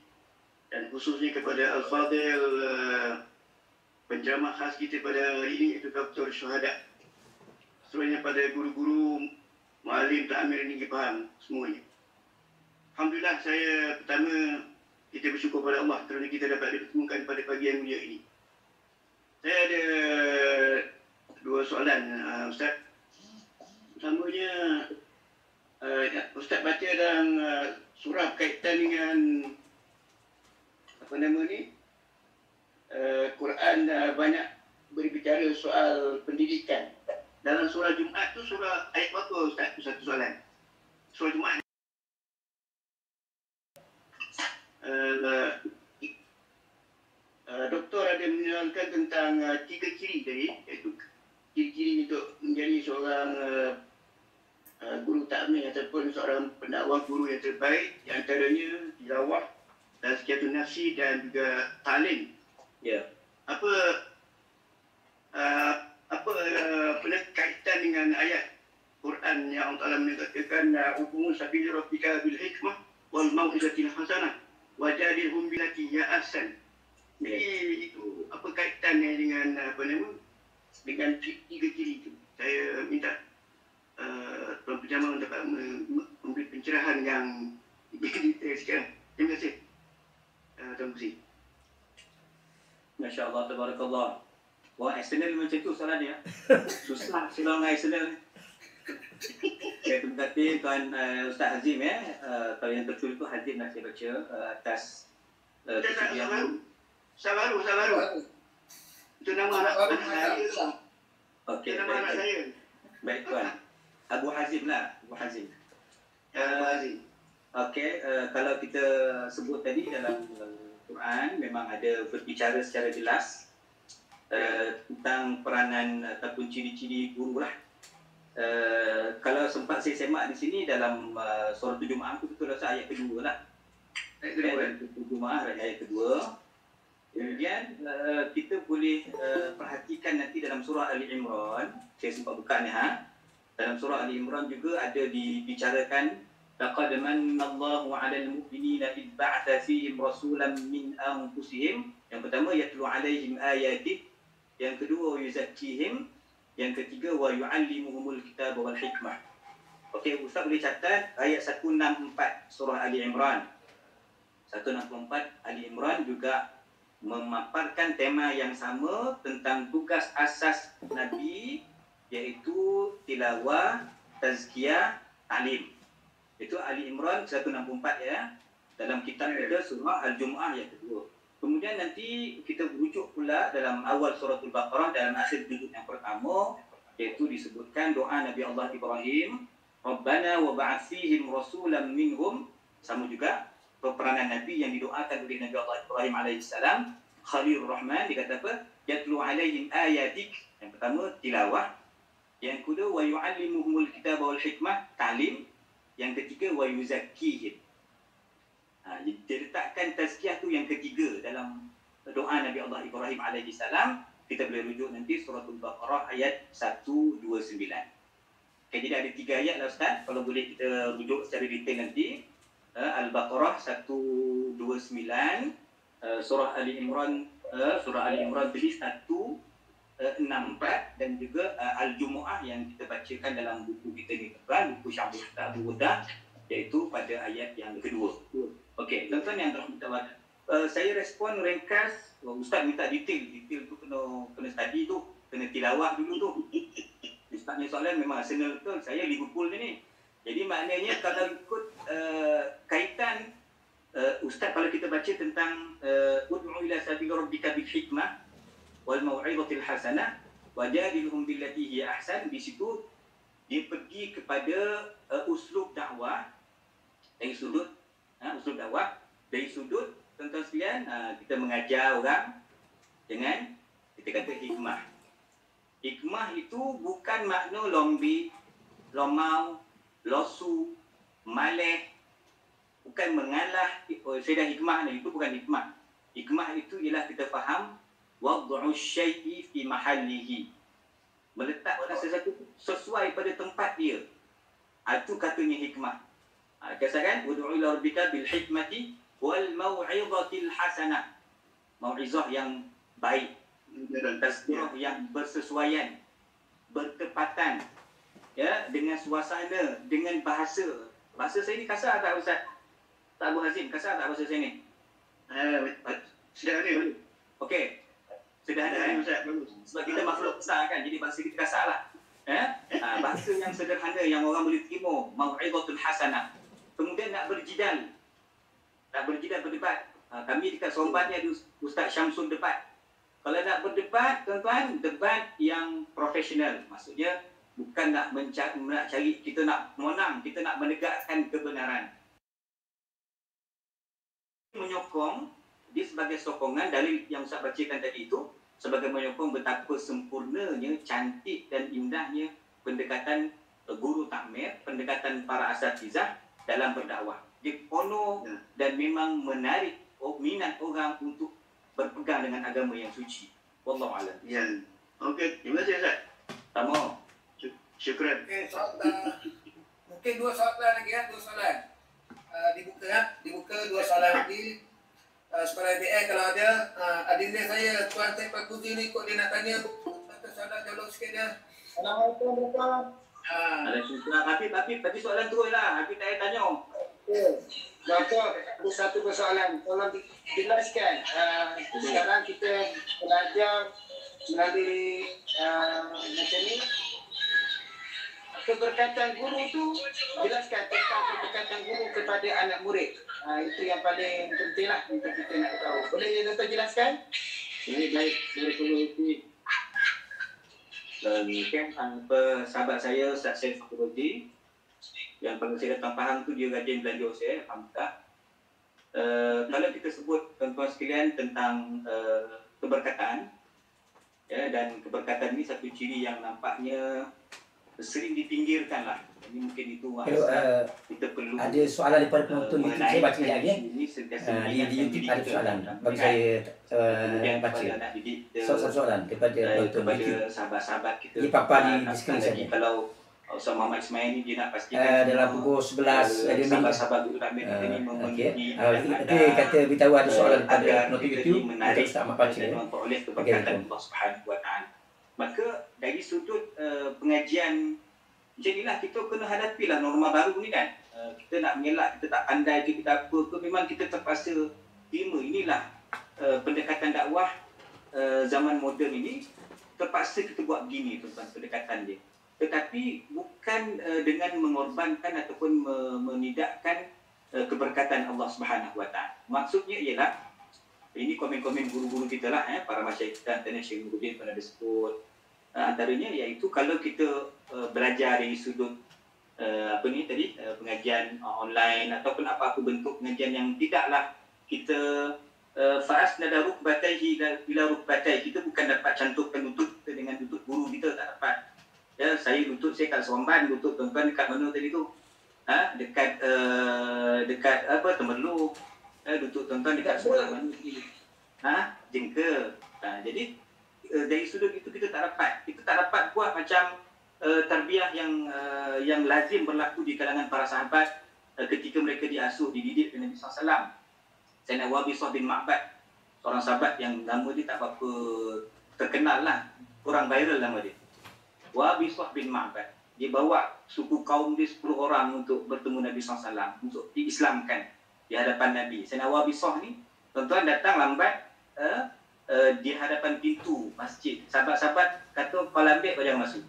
dan khususnya kepada Al-Fadil uh, penceramah khas kita pada hari ini iaitu Dr. Syuhada. Sebenarnya pada guru-guru Mualim Takmir Negeri Pahang semuanya. Alhamdulillah saya pertama kita bersyukur pada Allah kerana kita dapat ditemukan pada pagi yang mulia ini. Saya ada dua soalan uh, Ustaz. Pertamanya uh, Ustaz baca dalam uh, surah berkaitan dengan apa nama ni? Uh, Quran uh, banyak berbicara soal pendidikan. Dalam surah Jumaat tu surah ayat berapa Ustaz? Itu satu soalan. Surah Jumaat uh, uh, doktor ada menerangkan tentang uh, tiga ciri tadi iaitu ciri-ciri untuk menjadi seorang uh, uh, guru takmir ataupun seorang pendakwah guru yang terbaik di antaranya tilawah dan sekiatu nafsi dan juga talim Ya. apa uh, apa uh, kaitan dengan ayat Quran yang Allah Taala menyatakan hukum sabil rabbika bil hikmah wal mau'izatil hasanah wajadilhum billati ya ahsan. Jadi itu apa kaitannya dengan apa nama dengan tiga ciri itu. Saya minta uh, Tuan Penjaman dapat me- memberi pencerahan yang detail sekarang. Terima kasih. Uh, Tuan Pusi. Masya Allah, tabarakallah. Wah, eksternal macam tu soalan dia. Susah silang dengan eksternal ni. Okay, terima kasih Tuan uh, Ustaz Hazim ya. Uh, kalau yang betul itu Hazim nak saya baca uh, atas uh, tak sabaru. Sabaru. Itu nama anak, anak saya. Okey, Itu nama anak saya. baik Tuan. Abu Hazim lah, Abu Hazim. Ya, Terima kasih. Okey, uh, kalau kita sebut tadi dalam uh, Quran memang ada berbicara secara jelas uh, tentang peranan ataupun ciri-ciri guru lah. Uh, kalau sempat saya semak di sini dalam uh, surah Jumaah tu betul rasa ayat kedua lah. Ayat kedua. Ayat Jumaah ayat kedua. Kemudian uh, kita boleh uh, perhatikan nanti dalam surah Ali Imran, saya sempat buka ni ha. Dalam surah Ali Imran juga ada dibicarakan laqad manna Allahu 'alal mu'minina id ba'atha fihim rasulan min anfusihim. Yang pertama yatlu 'alaihim ayati, yang kedua yuzakkihim, yang ketiga wa yu'allimuhumul kitaba wal hikmah. Okey, Ustaz boleh catat ayat 164 surah Ali Imran. 164 Ali Imran juga memaparkan tema yang sama tentang tugas asas Nabi iaitu tilawah, tazkiyah, talim. Itu Ali Imran 164 ya. Dalam kitab kita surah Al-Jumu'ah yang kedua. Kemudian nanti kita berujuk pula dalam awal suratul Baqarah dalam akhir juzuk yang pertama iaitu disebutkan doa Nabi Allah Ibrahim Rabbana wa ba'ath fihim rasulan minhum sama juga peranan Nabi yang didoakan oleh Nabi Allah Ibrahim alaihissalam Khalilur Rahman dia kata apa? Yatlu alaihim ayatik. Yang pertama tilawah. Yang kedua wa yu'allimuhumul kitab wal hikmah ta'lim. Yang ketiga wa yuzakkihim. Ha, dia letakkan tazkiyah tu yang ketiga dalam doa Nabi Allah Ibrahim alaihissalam kita boleh rujuk nanti suratul Baqarah ayat 129 okay, jadi ada tiga ayat lah Ustaz. Kalau boleh kita rujuk secara detail nanti Al-Baqarah 129 uh, surah Ali Imran uh, surah Ali Imran tadi 1 uh, 64 dan juga uh, Al-Jumu'ah yang kita bacakan dalam buku kita ni kan buku Syabul Abu Huda iaitu pada ayat yang kedua. Okey, tuan-tuan yang terhormat uh, saya respon ringkas oh, ustaz minta detail, detail tu kena kena study tu, kena tilawah dulu tu. Ustaz ni soalan memang Arsenal betul, saya Liverpool ni. Jadi maknanya kalau ikut uh, kaitan uh, ustaz kalau kita baca tentang uh, ud'u ila sabil rabbika bil hikmah wal mau'izatil hasanah wajadilhum billati hiya ahsan di situ dia pergi kepada uh, uslub dakwah dari sudut ha, uslub dakwah dari sudut tuan-tuan sekalian uh, kita mengajar orang dengan kita kata hikmah. Hikmah itu bukan makna lombi lomau losu maleh bukan mengalah oh, saya dah hikmah ni itu bukan hikmah. Hikmah itu ialah kita faham wad'u syai'i fi mahallihi. Meletakkan sesuatu sesuai pada tempat dia. Ah, itu katanya hikmah. Ha, katakan ud'u ila rabbika bil hikmati wal mau'izatil hasanah. Mau'izah yang baik. Dan tazkirah yang bersesuaian bertepatan ya dengan suasana dengan bahasa. Bahasa saya ni kasar tak ustaz? Tak Abu Hazim kasar tak bahasa saya ni? Eh, sederhana. okey. Sederhana eh? Sederhana Ustaz, bagus. sebab kita makhluk besar kan jadi bahasa kita kasar lah. Eh? ha, bahasa yang sederhana yang orang boleh terima. Mau'izatul hasanah kemudian nak berjidal. Nak berjidal berdebat. Ha, kami dekat ni ada Ustaz Syamsul debat. Kalau nak berdebat tuan-tuan debat yang profesional. Maksudnya bukan nak mencari, nak cari kita nak menang kita nak menegakkan kebenaran menyokong dia sebagai sokongan dalil yang Ustaz bacakan tadi itu sebagai menyokong betapa sempurnanya, cantik dan indahnya pendekatan guru takmir, pendekatan para asatizah dalam berdakwah. Dia penuh Ya. dan memang menarik minat orang untuk berpegang dengan agama yang suci. Wallahu a'lam. Ya. Okey, terima kasih Ustaz. Tama. Syukran. Okey, soalan. Mungkin dua soalan lagi ya, dua soalan. Uh, dibuka ya, dibuka dua soalan lagi. Uh, sekolah BN kalau ada, uh, adinda saya Tuan Teh Pakuti ni kot dia nak tanya satu soalan jawab sikit dia. Assalamualaikum Tuan. Ah. Habib, Habib, tadi soalan terus lah. Habib tak payah tanya. okey. Doktor, ada satu persoalan. Tolong dijelaskan. Uh, sekarang kita belajar melalui uh, macam ni. Keberkatan guru tu jelaskan tentang keberkatan guru kepada anak murid. Uh, itu yang paling penting lah untuk kita nak tahu. Boleh ya doktor jelaskan? Ini baik. Barakallahu Dan kan apa sahabat saya Ustaz Syed Fakhruddin yang pada saya datang faham tu dia rajin belanja saya Alhamdulillah. Uh, kalau kita sebut tuan-tuan sekalian tentang uh, keberkatan ya dan keberkatan ini satu ciri yang nampaknya sering dipinggirkan lah. Ini mungkin itu Hello, uh, kita perlu ada soalan daripada penonton uh, YouTube saya baca sekejap lagi. eh. Ini Uh, di, di YouTube ada kita soalan. Bagi kebaikan. saya uh, baca. kepada anak didik kita, So, satu soalan daripada eh, penonton kepada YouTube. sahabat-sahabat kita. Ini papa di- di skrin lagi saya. Kalau Ustaz Muhammad Ismail ni dia nak pastikan Uh, dalam pukul 11 eh, ada minit. sahabat-sahabat guru takmir kita ni Uh, memenuhi Okey. Uh, ada, kata beritahu ada soalan eh, daripada agar penonton kita YouTube. ni menarik Kita tak baca. dan ya. memperoleh keberkatan. Allah Subhanahu Wa Taala. Maka dari sudut uh, pengajian macam inilah kita kena hadapilah norma baru ni kan. Uh, kita nak mengelak, kita tak pandai ke kita apa ke memang kita terpaksa terima inilah uh, pendekatan dakwah uh, zaman moden ini terpaksa kita buat begini tuan pendekatan dia. Tetapi bukan uh, dengan mengorbankan ataupun me- menidakkan uh, keberkatan Allah Subhanahu Wa Taala. Maksudnya ialah ini komen-komen guru-guru kita lah eh, para masyarakat kita antara Syekh Nuruddin pernah disebut uh, antaranya iaitu kalau kita uh, belajar dari sudut uh, apa ni tadi uh, pengajian uh, online ataupun apa-apa bentuk pengajian yang tidaklah kita uh, faas nada rukbataihi bila rukbatai kita bukan dapat cantumkan lutut kita dengan lutut guru kita tak dapat. Ya saya lutut saya kat Seremban lutut tuan-tuan dekat mana tadi tu? Ha dekat uh, dekat apa Temerloh eh, lutut tuan-tuan dekat sebelah mana? Ha jengka ha, jadi uh, dari sudut itu kita tak dapat. Kita tak dapat buat macam uh, tarbiyah yang uh, yang lazim berlaku di kalangan para sahabat uh, ketika mereka diasuh dididik oleh Nabi SAW Sayyidina Wabisah bin Ma'bad seorang sahabat yang nama dia tak apa terkenal lah. Kurang viral nama dia. Wabisah bin Ma'bad dia bawa suku kaum dia 10 orang untuk bertemu Nabi SAW untuk diislamkan di hadapan Nabi. Sayyidina Wabisah ni tuan-tuan datang lambat uh, uh, di hadapan pintu masjid sahabat-sahabat kata kau lambat kau jangan masuk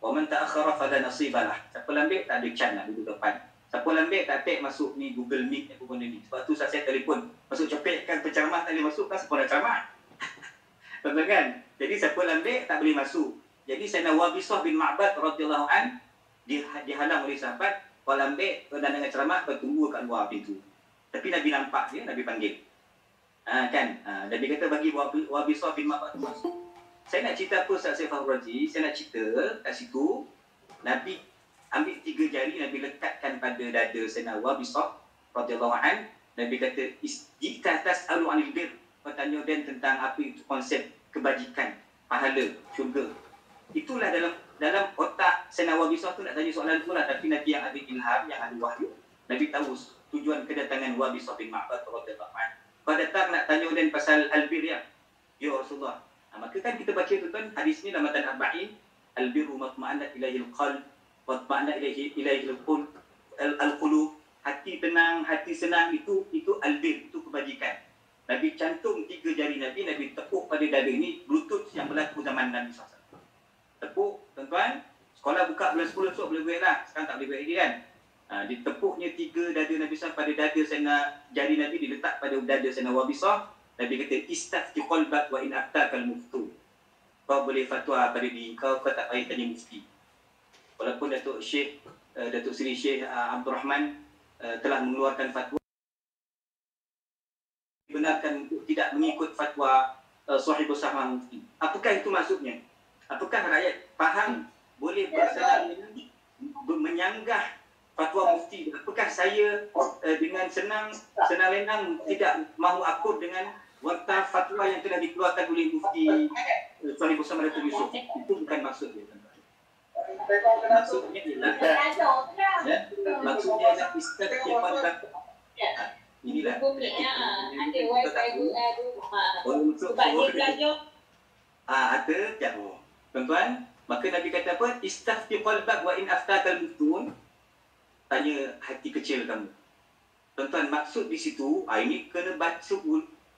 wa man ta'akhkhara fala nasibalah siapa lambat tak ada can nak duduk depan siapa lambat tak tag masuk ni Google Meet apa benda ni sebab tu saya telefon masuk cepetkan penceramah tak boleh masuk kan siapa nak ceramah Tuan-tuan kan? Jadi siapa lambat tak boleh masuk. Jadi Sayyidina Wabisah bin Ma'bad radhiyallahu an di, dihalang oleh sahabat, kau lambat kau dah dengar ceramah kau kat luar pintu. Tapi Nabi nampak dia, Nabi panggil. Ha, kan? Ha, Nabi kata bagi Wabi- bin Ma'bad tu masuk. Saya nak cerita apa Ustaz Saifah Raji? Saya nak cerita kat situ Nabi ambil tiga jari Nabi lekatkan pada dada Sayyidina Wabisah radhiyallahu an Nabi kata, "Jika tas'alu 'anil bir" kau tanya Dan tentang apa itu konsep kebajikan, pahala, syurga. Itulah dalam dalam otak Sayyidina Wabisah tu nak tanya soalan tu lah. Tapi Nabi yang ada ilham, yang ada wahyu. Nabi tahu tujuan kedatangan Wabisah bin Ma'bad radhiyallahu anhu. Kau datang nak tanya Dan pasal albir ya. Rasulullah. Ha, maka kan kita baca tu kan hadis ni dalam matan arba'in albirru matma'annat ilaihi alqalb wa matma'annat ilaihi ilaihi alqulub al-qulub hati tenang, hati senang itu itu albir, itu kebajikan. Nabi cantum tiga jari Nabi, Nabi tepuk pada dada ini lutut yang berlaku zaman Nabi SAW. Tepuk, tuan-tuan, sekolah buka bulan 10 esok boleh buat lah. Sekarang tak boleh buat lagi kan. Ha, ditepuknya tiga dada Nabi SAW pada dada Sayyidina jari Nabi diletak pada dada Sayyidina Wabisah. Nabi kata, istafti qalbak wa in aktakal muftu. Kau boleh fatwa pada diri kau, kau tak payah tanya mufti. Walaupun Datuk Syekh, uh, Datuk Seri Syekh uh, Abdul Rahman uh, telah mengeluarkan fatwa benarkan untuk tidak mengikut fatwa uh, sahibus saham mufti. Apakah itu maksudnya? Apakah rakyat faham boleh bersalah menyanggah fatwa mufti? Apakah saya uh, dengan senang senang lenang tidak mahu akur dengan warta fatwa yang telah dikeluarkan oleh mufti uh, saham Datuk Yusof? Itu bukan maksudnya. Maksudnya ialah ya, maksudnya ialah istighfar dan inilah Ada wifi baru. Oh, untuk Sebab dia belajar. Ah, ada jauh. Tuan-tuan, maka Nabi kata apa? Istafti qalbak wa in aftakal muftun. Tanya hati kecil kamu. Tuan-tuan, maksud di situ, ah, ini kena baca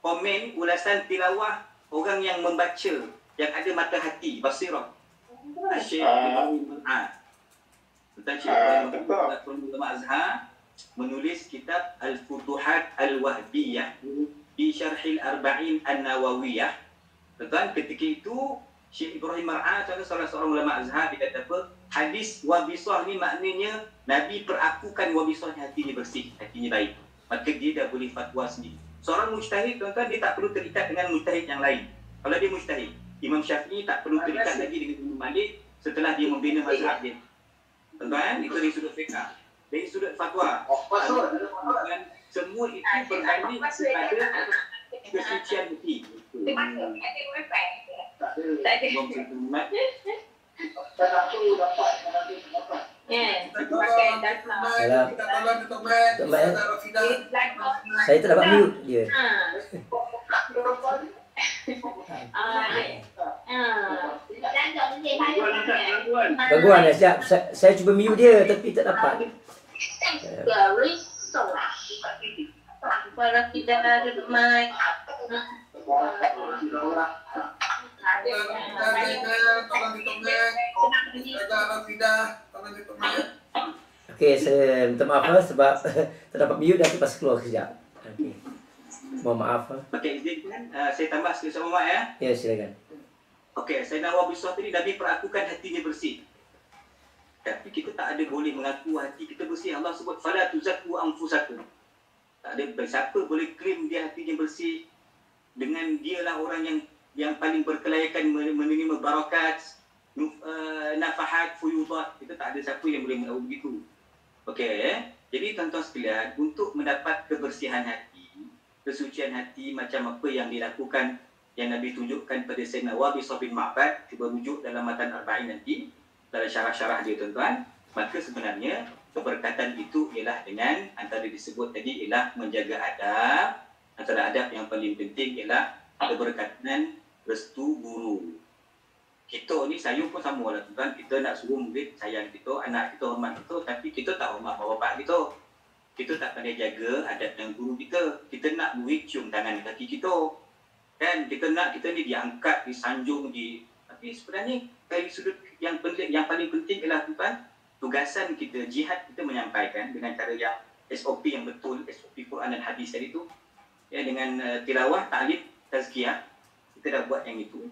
komen ulasan tilawah orang yang membaca, yang ada mata hati, basirah. Syekh Ibrahim Ah. Tentang Syekh Ibrahim Ulama Azhar menulis kitab Al-Futuhat Al-Wahbiyah di Syarhil Arba'in An-Nawawiyah. Tuan ketika itu Syekh Ibrahim Mar'ah contoh salah seorang ulama Azhar dia kata apa? Hadis wabisah ni maknanya Nabi perakukan wabisah hatinya bersih, hatinya baik. Maka dia dah boleh fatwa sendiri. Seorang mujtahid tuan-tuan dia tak perlu terikat dengan mujtahid yang lain. Kalau dia mujtahid, Imam Syafi'i tak perlu terikat lagi dengan Imam Malik setelah dia membina mazhab dia. Tuan-tuan, itu dari sudut fiqah. Dari sudut fatwa. Dan semua itu berbanding kepada kesucian hati. Tak ada. Ya, pakai data. Salam. Kita tolong Datuk Mat, Datuk Mat, ya. Ustazah Rafidah. Dia belajar. Saya tak dapat mute dia. Ha. Dia. Gangguan dah siap. Saya, saya cuba mute dia tapi tak dapat. Kalau tidak ada mic. Tolong tolong. Okey, saya minta maaf lah sebab tak dapat mute dan terpaksa keluar kejap. Okey. Mohon maaf lah. Okey, izinkan uh, saya tambah sikit sama Mak ya. Ya, silakan. Okey, saya nak Wabi Suah tadi Nabi perakukan hatinya bersih. Tapi kita tak ada boleh mengaku hati kita bersih. Allah sebut fala tuzakku anfusakum. Tak ada siapa boleh claim dia hatinya bersih dengan dialah orang yang yang paling berkelayakan men- menerima barakat, uh, nafahat, fuyudat. Kita tak ada siapa yang boleh mengaku begitu. Okey, eh? jadi tuan-tuan sekalian, untuk mendapat kebersihan hati, kesucian hati macam apa yang dilakukan yang Nabi tunjukkan pada Sayyidina Wabisah bin Ma'bad cuba rujuk dalam matan Arba'in nanti dalam syarah-syarah dia tuan-tuan maka sebenarnya keberkatan itu ialah dengan antara disebut tadi ialah menjaga adab antara adab yang paling penting ialah keberkatan restu guru. Kita ni sayang pun sama lah tuan. Kita nak suruh murid sayang kita anak kita hormat kita. Tapi kita tak hormat bapak kita. Kita tak pandai jaga adab dan guru kita. Kita nak murid cium tangan kaki kita. Kan? Kita nak kita ni diangkat disanjung di tapi sebenarnya dari sudut yang penting yang paling penting ialah tuan tugasan kita jihad kita menyampaikan dengan cara yang SOP yang betul SOP Quran dan hadis tadi tu. Ya dengan uh, tilawah ta'lim tazkiyah kita dah buat yang itu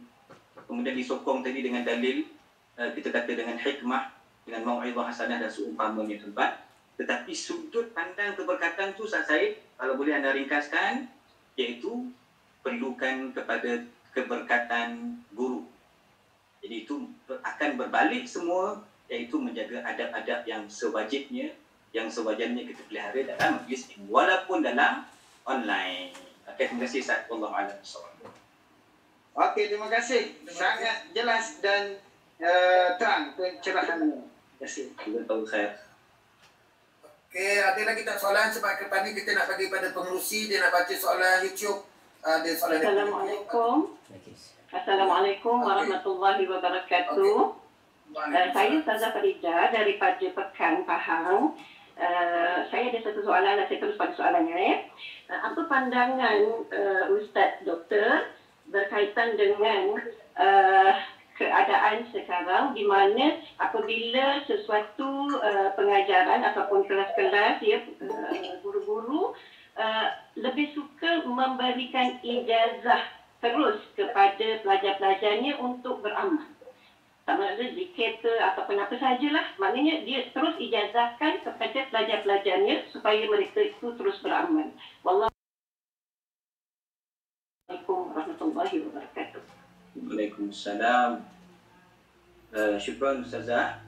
kemudian disokong tadi dengan dalil uh, kita kata dengan hikmah dengan mau'izah hasanah dan seumpamanya tuan tetapi sudut pandang keberkatan tu Said kalau boleh anda ringkaskan iaitu perlukan kepada keberkatan guru. Jadi itu akan berbalik semua iaitu menjaga adab-adab yang sewajibnya, yang sewajarnya kita pelihara dalam majlis ini. Walaupun dalam online. Okay, terima kasih Ustaz. Wallahu a'lam bishawab. Okey, terima kasih. Sangat jelas dan uh, terang pencerahannya. Terima kasih. Okey, ada lagi tak soalan sebab ke ni kita nak bagi pada pengurusi dia nak baca soalan YouTube. Ada soalan Assalamualaikum. Assalamualaikum warahmatullahi wabarakatuh. Uh, saya Ustazah Farida daripada Pekan Pahang. Uh, saya ada satu soalan dan saya terus pada soalannya. Eh. Uh, apa pandangan uh, Ustaz Doktor berkaitan dengan uh, keadaan sekarang di mana apabila sesuatu uh, pengajaran ataupun kelas-kelas ya uh, guru-guru uh, lebih suka memberikan ijazah terus kepada pelajar-pelajarnya untuk beramal. Sama ada zikir ke ataupun apa sajalah. Maknanya dia terus ijazahkan kepada pelajar-pelajarnya supaya mereka itu terus beramal. Wallahu warahmatullahi wabarakatuh. Waalaikumsalam. Uh, syukran Ustazah.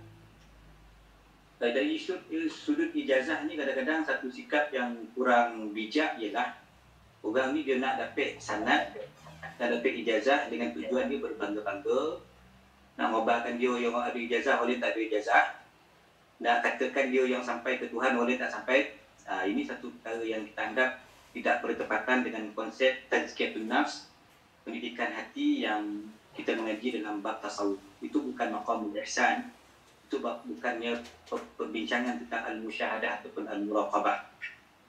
Uh, dari sudut, sudut ijazah ni kadang-kadang satu sikap yang kurang bijak ialah orang ni dia nak dapat sanad nak dapat ijazah dengan tujuan dia berbangga-bangga nak ngobarkan dia yang ada ijazah oleh tak ada ijazah nak katakan dia yang sampai ke Tuhan oleh tak sampai uh, ini satu perkara yang kita anggap tidak bertepatan dengan konsep tazkiyatun nafs pendidikan hati yang kita mengaji dalam bab tasawuf. Itu bukan maqamul ihsan. Itu bukannya pe- perbincangan tentang al-musyahadah ataupun al-muraqabah.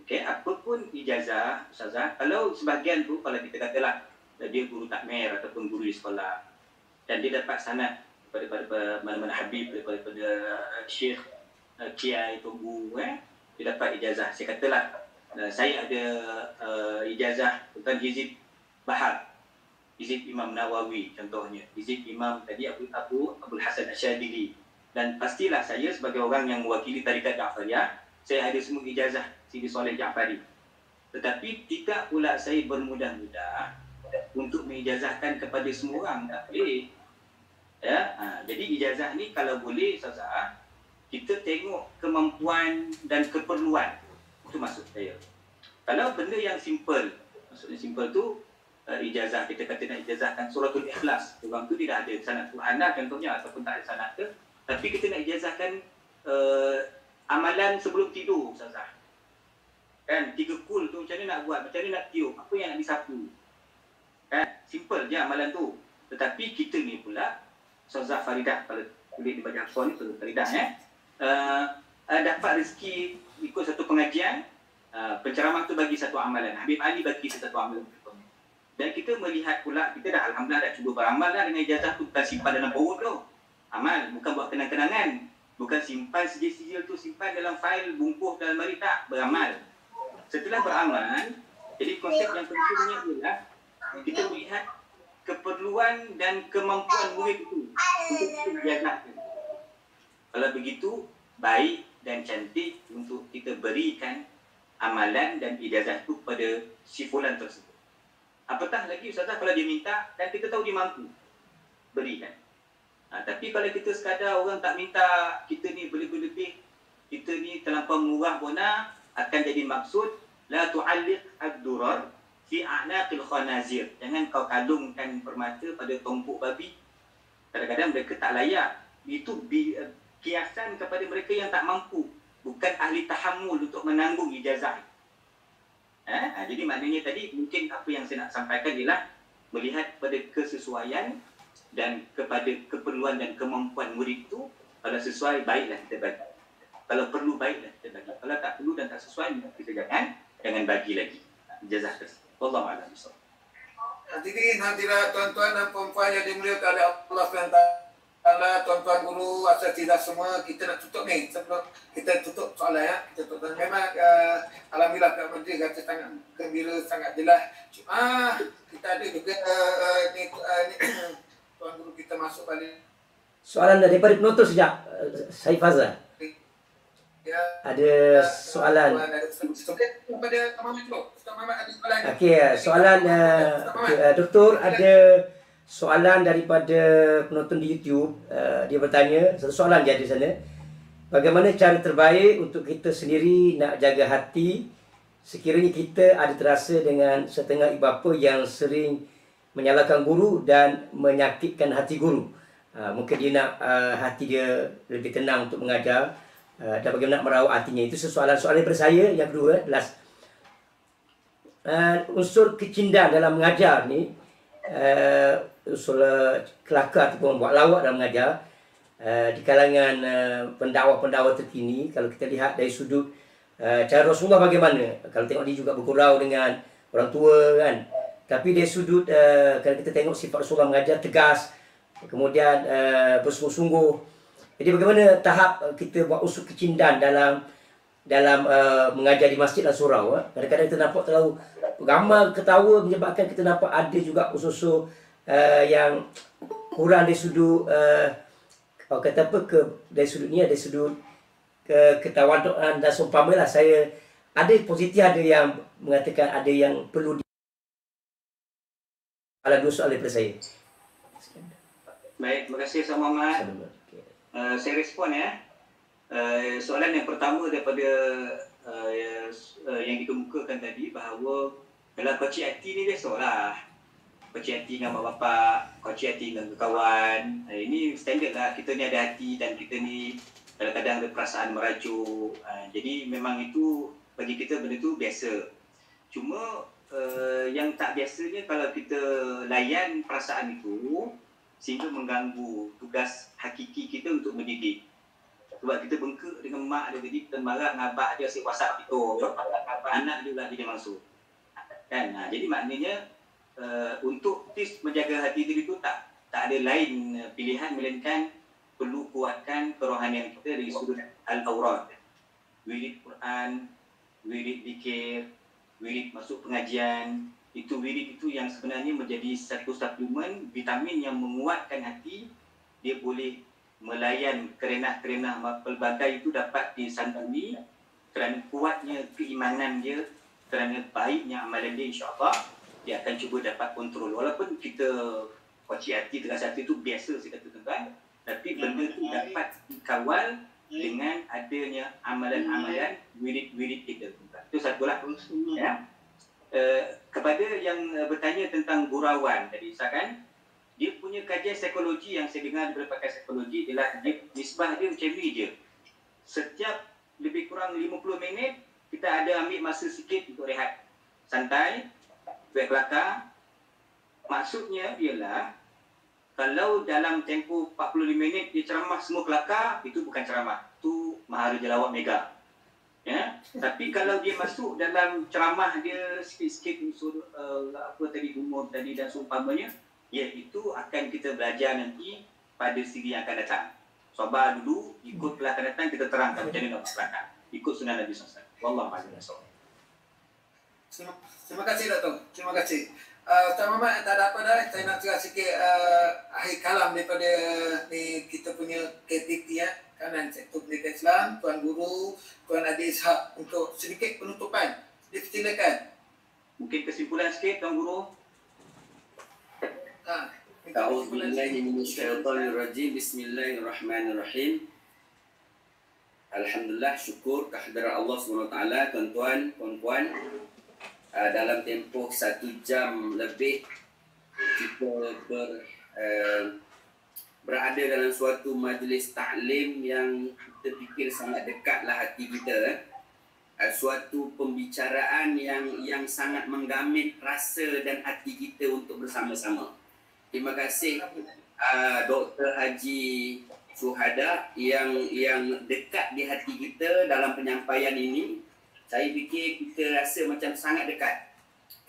Okey apapun ijazah ustazah kalau sebahagian tu kalau kita katalah dia guru takmir ataupun guru di sekolah dan dia dapat sanad daripada pada mana-mana habib daripada pada syekh uh, kiai tunggu eh dia dapat ijazah. Saya katalah uh, saya ada uh, ijazah tentang hizib bahar hizib Imam Nawawi contohnya. Hizib Imam tadi Abu Abu Abdul Hasan Asyadili dan pastilah saya sebagai orang yang mewakili tarikat Ja'fariyah saya ada semua ijazah Sidi Soleh Ja'fari. Tetapi tidak pula saya bermudah-mudah untuk mengijazahkan kepada semua orang tak boleh. Ya ha, jadi ijazah ni kalau boleh Ustazah kita tengok kemampuan dan keperluan. Itu maksud saya. Kalau benda yang simple maksudnya simple tu uh, ijazah kita kata nak ijazahkan suratul ikhlas. Orang tu tidak ada sanad Quran lah contohnya ataupun tak ada sanad ke. Tapi kita nak ijazahkan uh, amalan sebelum tidur Ustazah. Kan? Tiga kul tu macam mana nak buat? Macam mana nak tiup? Apa yang nak disapu? Kan? Simple je amalan tu. Tetapi kita ni pula Ustazah Faridah kalau boleh dibaca Hafsah ni Ustazah Faridah eh. Uh, uh, dapat rezeki ikut satu pengajian uh, penceramah tu bagi satu amalan. Habib Ali bagi satu amalan dan kita melihat pula kita dah Alhamdulillah dah cuba beramal lah dengan ijazah tu. Bukan simpan dalam perut tu. Amal bukan buat kenang-kenangan. Bukan simpan sijil-sijil tu simpan dalam fail bungkus dalam mari tak. Beramal. Setelah beramal jadi konsep yang pentingnya ialah kita melihat keperluan dan kemampuan murid itu untuk kita ijazahkan kalau begitu baik dan cantik untuk kita berikan amalan dan ijazah itu pada si fulan tersebut apatah lagi Ustazah kalau dia minta dan kita tahu dia mampu berikan ha, tapi kalau kita sekadar orang tak minta kita ni berlebih-lebih kita ni terlampau murah bona akan jadi maksud la tu'alliq ad-durar fi a'naqil khanazir. Jangan kau kalungkan permata pada tompuk babi. Kadang-kadang mereka tak layak. Itu bi, uh, kiasan kepada mereka yang tak mampu. Bukan ahli tahammul untuk menanggung ijazah Eh? Ha, jadi maknanya tadi mungkin apa yang saya nak sampaikan ialah melihat pada kesesuaian dan kepada keperluan dan kemampuan murid itu kalau sesuai baiklah kita bagi. Kalau perlu baiklah kita bagi. Kalau tak perlu dan tak sesuai kita jangan jangan bagi lagi. Tersebut. Wallahu a'lam bishawab. Hadirin hadirat tuan-tuan dan puan-puan yang dimuliakan oleh Allah SWT Allah, tuan-tuan guru, asatidah semua, kita nak tutup ni sebelum kita tutup soalan ya. Kita tutup. Memang uh, Alhamdulillah Kak Menteri kata sangat gembira, sangat jelas. Ah, kita ada juga uh, uh, ni, uh, ni tuan guru kita masuk balik. Soalan daripada penonton sejak uh, Saif Fazal. Ya. Ada soalan. Ada soalan. Okey, soalan uh, okay, uh, doktor ada soalan daripada penonton di YouTube. Uh, dia bertanya, satu soalan je ada sana. Bagaimana cara terbaik untuk kita sendiri nak jaga hati sekiranya kita ada terasa dengan setengah ibu bapa yang sering menyalahkan guru dan menyakitkan hati guru. Uh, mungkin dia nak uh, hati dia lebih tenang untuk mengajar uh, dan bagaimana nak merawat hatinya. Itu soalan-soalan daripada saya. Yang kedua, last. Uh, unsur kecintaan dalam mengajar ni, uh, uh, kelakar ataupun buat lawak dalam mengajar, uh, di kalangan uh, pendakwa-pendakwa terkini, kalau kita lihat dari sudut uh, cara Rasulullah bagaimana, kalau tengok dia juga bergurau dengan orang tua kan, tapi dari sudut uh, kalau kita tengok sifat Rasulullah mengajar tegas, kemudian uh, bersungguh-sungguh. Jadi bagaimana tahap kita buat usul kecintaan dalam dalam uh, mengajar di masjid dan surau. Uh. Kadang-kadang kita nampak terlalu ramai ketawa menyebabkan kita nampak ada juga usul-usul uh, yang kurang dari sudut uh, kata apa ke dari sudut ni ada sudut ke ketawaduan dan seumpama lah saya ada positif ada yang mengatakan ada yang perlu ala dua soalan daripada saya. Baik, terima kasih Sama Muhammad. Uh, saya respon ya. Uh, soalan yang pertama daripada uh, yang dikemukakan tadi bahawa dalam kocik hati ni biasalah. Kocik hati dengan mak bapak, kocik hati dengan kawan. Uh, ini standard lah. Kita ni ada hati dan kita ni kadang-kadang ada perasaan merajuk. Uh, jadi memang itu bagi kita benda tu biasa. Cuma uh, yang tak biasanya kalau kita layan perasaan itu sehingga mengganggu tugas hakiki kita untuk mendidik. Sebab kita bengkak dengan mak dia tadi, kita marah dengan abang dia asyik whatsapp kita. Oh, anak dia pula dia masuk. Kan? Ha, jadi maknanya uh, untuk tis menjaga hati diri itu tak tak ada lain pilihan melainkan perlu kuatkan kerohanian kita dari sudut al-awrad. Wirid Quran, wirid zikir, wirid masuk pengajian, itu wirid itu yang sebenarnya menjadi satu suplemen vitamin yang menguatkan hati, dia boleh melayan kerenah-kerenah pelbagai itu dapat disandangi kerana kuatnya keimanan dia, kerana baiknya amalan dia insyaAllah, dia akan cuba dapat kontrol. Walaupun kita kocik hati, tegas hati itu biasa saya kata tuan tapi benda itu dapat dikawal dengan adanya amalan-amalan wirid-wirid kita. Itu satu lah. Ya. Uh, kepada yang uh, bertanya tentang gurauan tadi, kan? Dia punya kajian psikologi yang saya dengar daripada pakar psikologi ialah dia, nisbah dia macam ni je. Setiap lebih kurang 50 minit, kita ada ambil masa sikit untuk rehat. Santai, buat kelakar. Maksudnya ialah kalau dalam tempoh 45 minit dia ceramah semua kelakar, itu bukan ceramah. Itu Maharaja Lawak Mega. Ya? Tapi kalau dia masuk dalam ceramah dia sikit-sikit unsur uh, apa tadi umur tadi dan seumpamanya, ya itu akan kita belajar nanti pada siri yang akan datang. Sabar dulu, ikut pelan akan datang, kita terangkan macam mana nak belakang. Ikut sunnah Nabi SAW. Wallah Terima kasih Datuk. Terima kasih. Uh, Tuan Muhammad tak ada apa dah. Saya nak cerita sikit uh, Akhir kalam daripada ni Kita punya KTT ya. Kanan Sektor Pendidikan Islam Tuan Guru Tuan Adi Ishak Untuk sedikit penutupan. Dipersilakan. Mungkin kesimpulan sikit Tuan Guru? Ha, A'udzubillahiminasyaitanirrajim Bismillahirrahmanirrahim. Alhamdulillah syukur kehadiran Allah SWT Tuan-tuan, puan-puan uh, dalam tempoh satu jam lebih kita ber, uh, berada dalam suatu majlis taklim yang kita fikir sangat dekatlah hati kita eh. uh, suatu pembicaraan yang yang sangat menggamit rasa dan hati kita untuk bersama-sama terima kasih uh, Dr. Haji Suhada yang yang dekat di hati kita dalam penyampaian ini saya fikir kita rasa macam sangat dekat.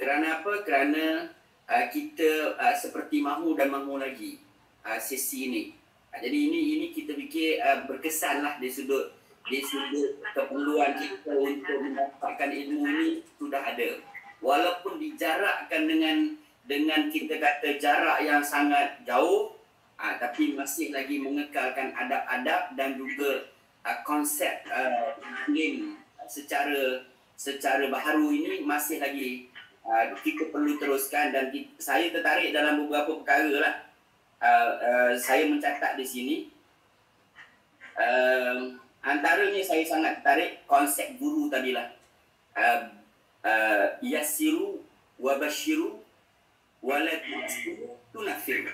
Kerana apa? Kerana uh, kita uh, seperti mahu dan mahu lagi uh, sesi ini. Uh, jadi ini ini kita fikir uh, berkesanlah di sudut di sudut keperluan kita untuk mendapatkan ilmu ini sudah ada. Walaupun dijarakkan dengan dengan kita kata jarak yang sangat jauh, uh, tapi masih lagi mengekalkan adab-adab dan juga uh, konsep uh, game secara secara baharu ini masih lagi uh, kita perlu teruskan dan kita, saya tertarik dalam beberapa perkara lah. Uh, uh, saya mencatat di sini. Uh, antaranya saya sangat tertarik konsep guru tadi lah. Uh, uh, yassiru wa basyiru wa la tusiru tunafiru.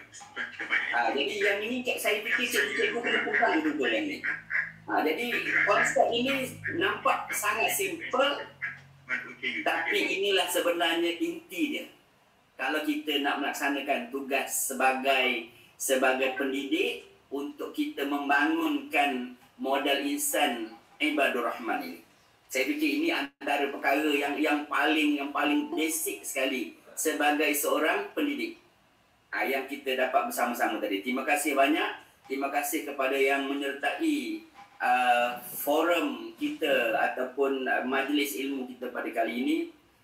Ha, jadi yang ini saya fikir cik cikgu kena pegang betul yang ni. Ha, jadi konsep ini nampak sangat simple tapi inilah sebenarnya inti dia. Kalau kita nak melaksanakan tugas sebagai sebagai pendidik untuk kita membangunkan modal insan ibadur rahman ini. Saya fikir ini antara perkara yang yang paling yang paling basic sekali sebagai seorang pendidik. Ha, yang kita dapat bersama-sama tadi. Terima kasih banyak. Terima kasih kepada yang menyertai uh, forum kita ataupun uh, majlis ilmu kita pada kali ini.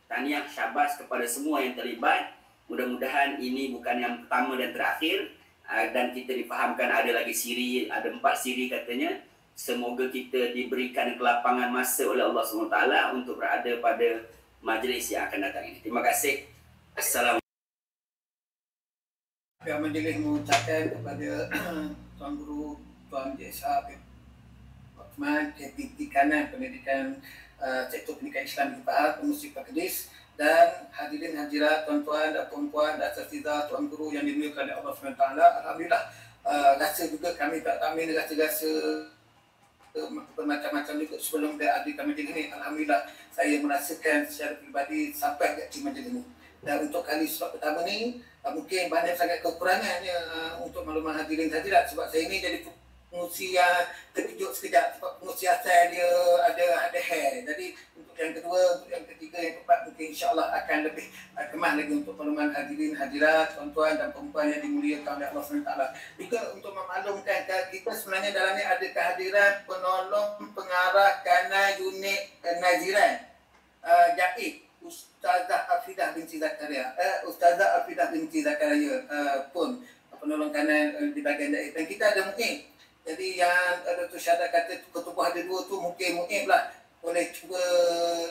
Tahniah syabas kepada semua yang terlibat. Mudah-mudahan ini bukan yang pertama dan terakhir. Uh, dan kita difahamkan ada lagi siri, ada empat siri katanya. Semoga kita diberikan kelapangan masa oleh Allah SWT untuk berada pada majlis yang akan datang ini. Terima kasih. Assalamualaikum. Yang majlis mengucapkan kepada Tuan Guru Tuan Jesa Kanan Pendidikan uh, Sektor Pendidikan Islam di Pahal Pengusi Pakadis dan hadirin hadirat tuan-tuan dan puan-puan dan asatidah tuan guru yang dimuliakan oleh Allah SWT Alhamdulillah. Uh, rasa juga kami tak tamin rasa-rasa uh, bermacam-macam juga sebelum dia ada kami ini. Alhamdulillah saya merasakan secara pribadi sampai ke majlis ini. Dan untuk kali slot pertama ni uh, mungkin banyak sangat kekurangannya uh, untuk maklumat hadirin hadirat sebab saya ini jadi pengusi yang terkejut sekejap sebab pengusi asal dia ada ada hair jadi untuk yang kedua untuk yang ketiga yang keempat mungkin insyaAllah akan lebih kemah lagi untuk maklumat hadirin hadirat tuan-tuan dan perempuan yang dimuliakan oleh Allah SWT juga untuk memaklumkan kita sebenarnya dalam ni ada kehadiran penolong pengarah kanan unit uh, naziran uh, Jaib Ustazah Afidah binti Zakaria. Uh, Ustazah Afidah binti Zakaria uh, pun penolong kanan uh, di bahagian daerah. Dan kita ada mu'ib. Jadi yang uh, Dr. Syahadat kata ketubah ada dua tu mungkin mu'ib lah. Boleh cuba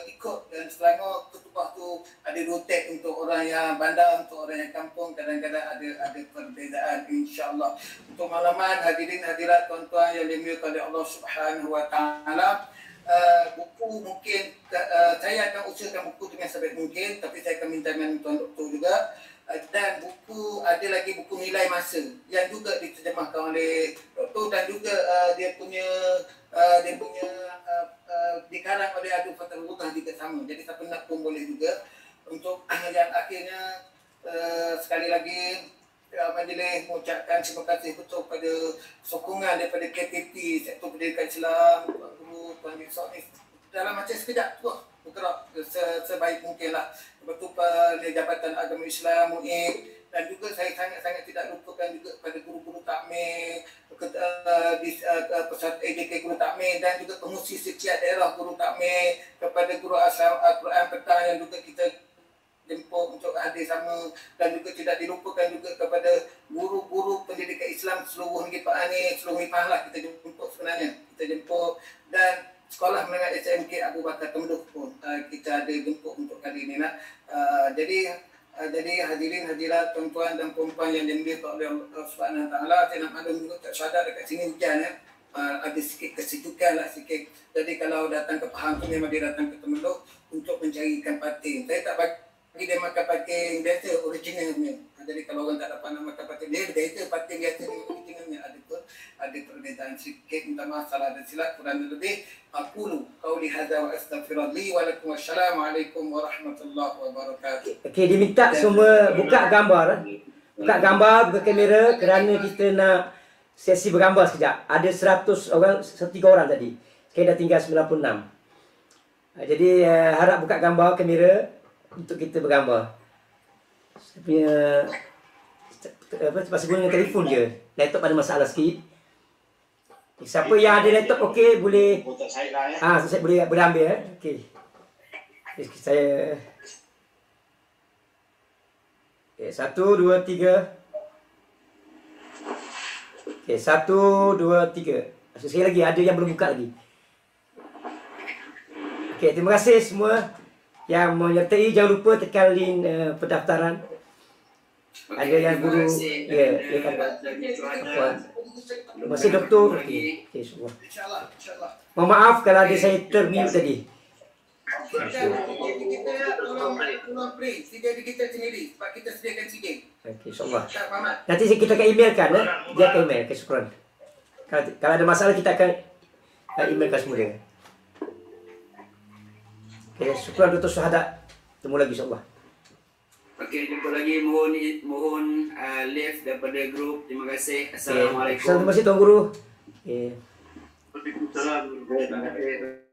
ikut dan selangor ketubah tu ada dua tag untuk orang yang bandar, untuk orang yang kampung. Kadang-kadang ada ada perbezaan insyaAllah. Untuk malaman hadirin hadirat tuan-tuan yang dimuliakan oleh Allah Subhanahu Wa Taala. Uh, buku mungkin uh, saya akan usahakan buku dengan sebaik mungkin tapi saya akan minta dengan tuan doktor juga dan buku ada lagi buku nilai masa yang juga diterjemahkan oleh doktor dan juga uh, dia punya uh, dia punya uh, uh, dikarang oleh Adu Fatul Lutah juga sama. Jadi siapa nak pun boleh juga. Untuk yang akhirnya uh, sekali lagi uh, majlis mengucapkan terima kasih betul pada sokongan daripada KTP Sektor Pendidikan Islam Tuan Yusof ni dalam macam sekejap. Tu bergerak se- sebaik mungkin lah. Betul pada Jabatan Agama Islam MUID dan juga saya sangat-sangat tidak lupakan juga pada guru-guru takmir uh, di uh, pesat AJK guru takmir dan juga pengusi setiap daerah guru takmir kepada guru asal Al-Quran petang yang juga kita jemput untuk hadir sama. Dan juga tidak dilupakan juga kepada guru-guru pendidikan Islam seluruh negeri Pak Ani, seluruh negeri lah kita jemput sebenarnya. Kita jemput. Dan sekolah menengah SMK Abu Bakar Temduh pun uh, kita ada jemput untuk kali ini nak. Uh, jadi uh, jadi hadirin hadirat tuan-tuan dan puan yang dimuliakan oleh Allah Subhanahu taala saya nak maklum juga tak sadar dekat sini hujan ya. Uh, ada sikit kesejukan lah sikit. Jadi kalau datang ke Pahang tu memang dia datang ke Temduh untuk mencari ikan patin. Saya tak bagi dia makan patin biasa original punya. Jadi kalau orang tak dapat nak makan patin dia biasa patin biasa originalnya ada tu ada perbezaan sikit minta maaf salah dan silap kurang lebih aqulu qauli hadza wa astaghfirullah li wa lakum wassalamualaikum warahmatullahi wabarakatuh Okey, dia minta semua buka gambar. eh. Buka gambar, buka kamera kerana kita nak sesi bergambar sekejap. Ada 100 orang, 103 orang tadi. Sekarang dah tinggal 96. Ah, Jadi uh, harap buka gambar kamera untuk kita bergambar. Saya punya apa pasal guna telefon je. Laptop ada masalah sikit. Siapa yang ada laptop okey boleh Untuk saya lah ya. Ah, saya boleh boleh ambil eh. Okey. Okay, saya Okey, satu, dua, tiga. Okey, satu, dua, tiga. So, sekali lagi, ada yang belum buka lagi. Okey, terima kasih semua yang menyertai. Jangan lupa tekan link uh, pendaftaran. Ada yang guru. Ya, dia kata. Apa? Masih doktor. Okey, okay, semua. insyaallah insyaallah Mohon maaf kalau ada saya termute tadi. Kita, tolong, tolong CD kita sendiri sebab kita sediakan CD. Okey, insyaAllah. Nanti kita akan emailkan eh. Dia akan email. Okay, syukran. Kalau, kalau ada masalah kita akan emailkan semua dia. Okay, syukran Dr. Syuhada. Temu lagi insyaAllah. Okey, jumpa lagi. Mohon mohon uh, live daripada grup. Terima kasih. Okay. Assalamualaikum. Terima kasih Tuan Guru. Okay. Waalaikumsalam. Terima kasih.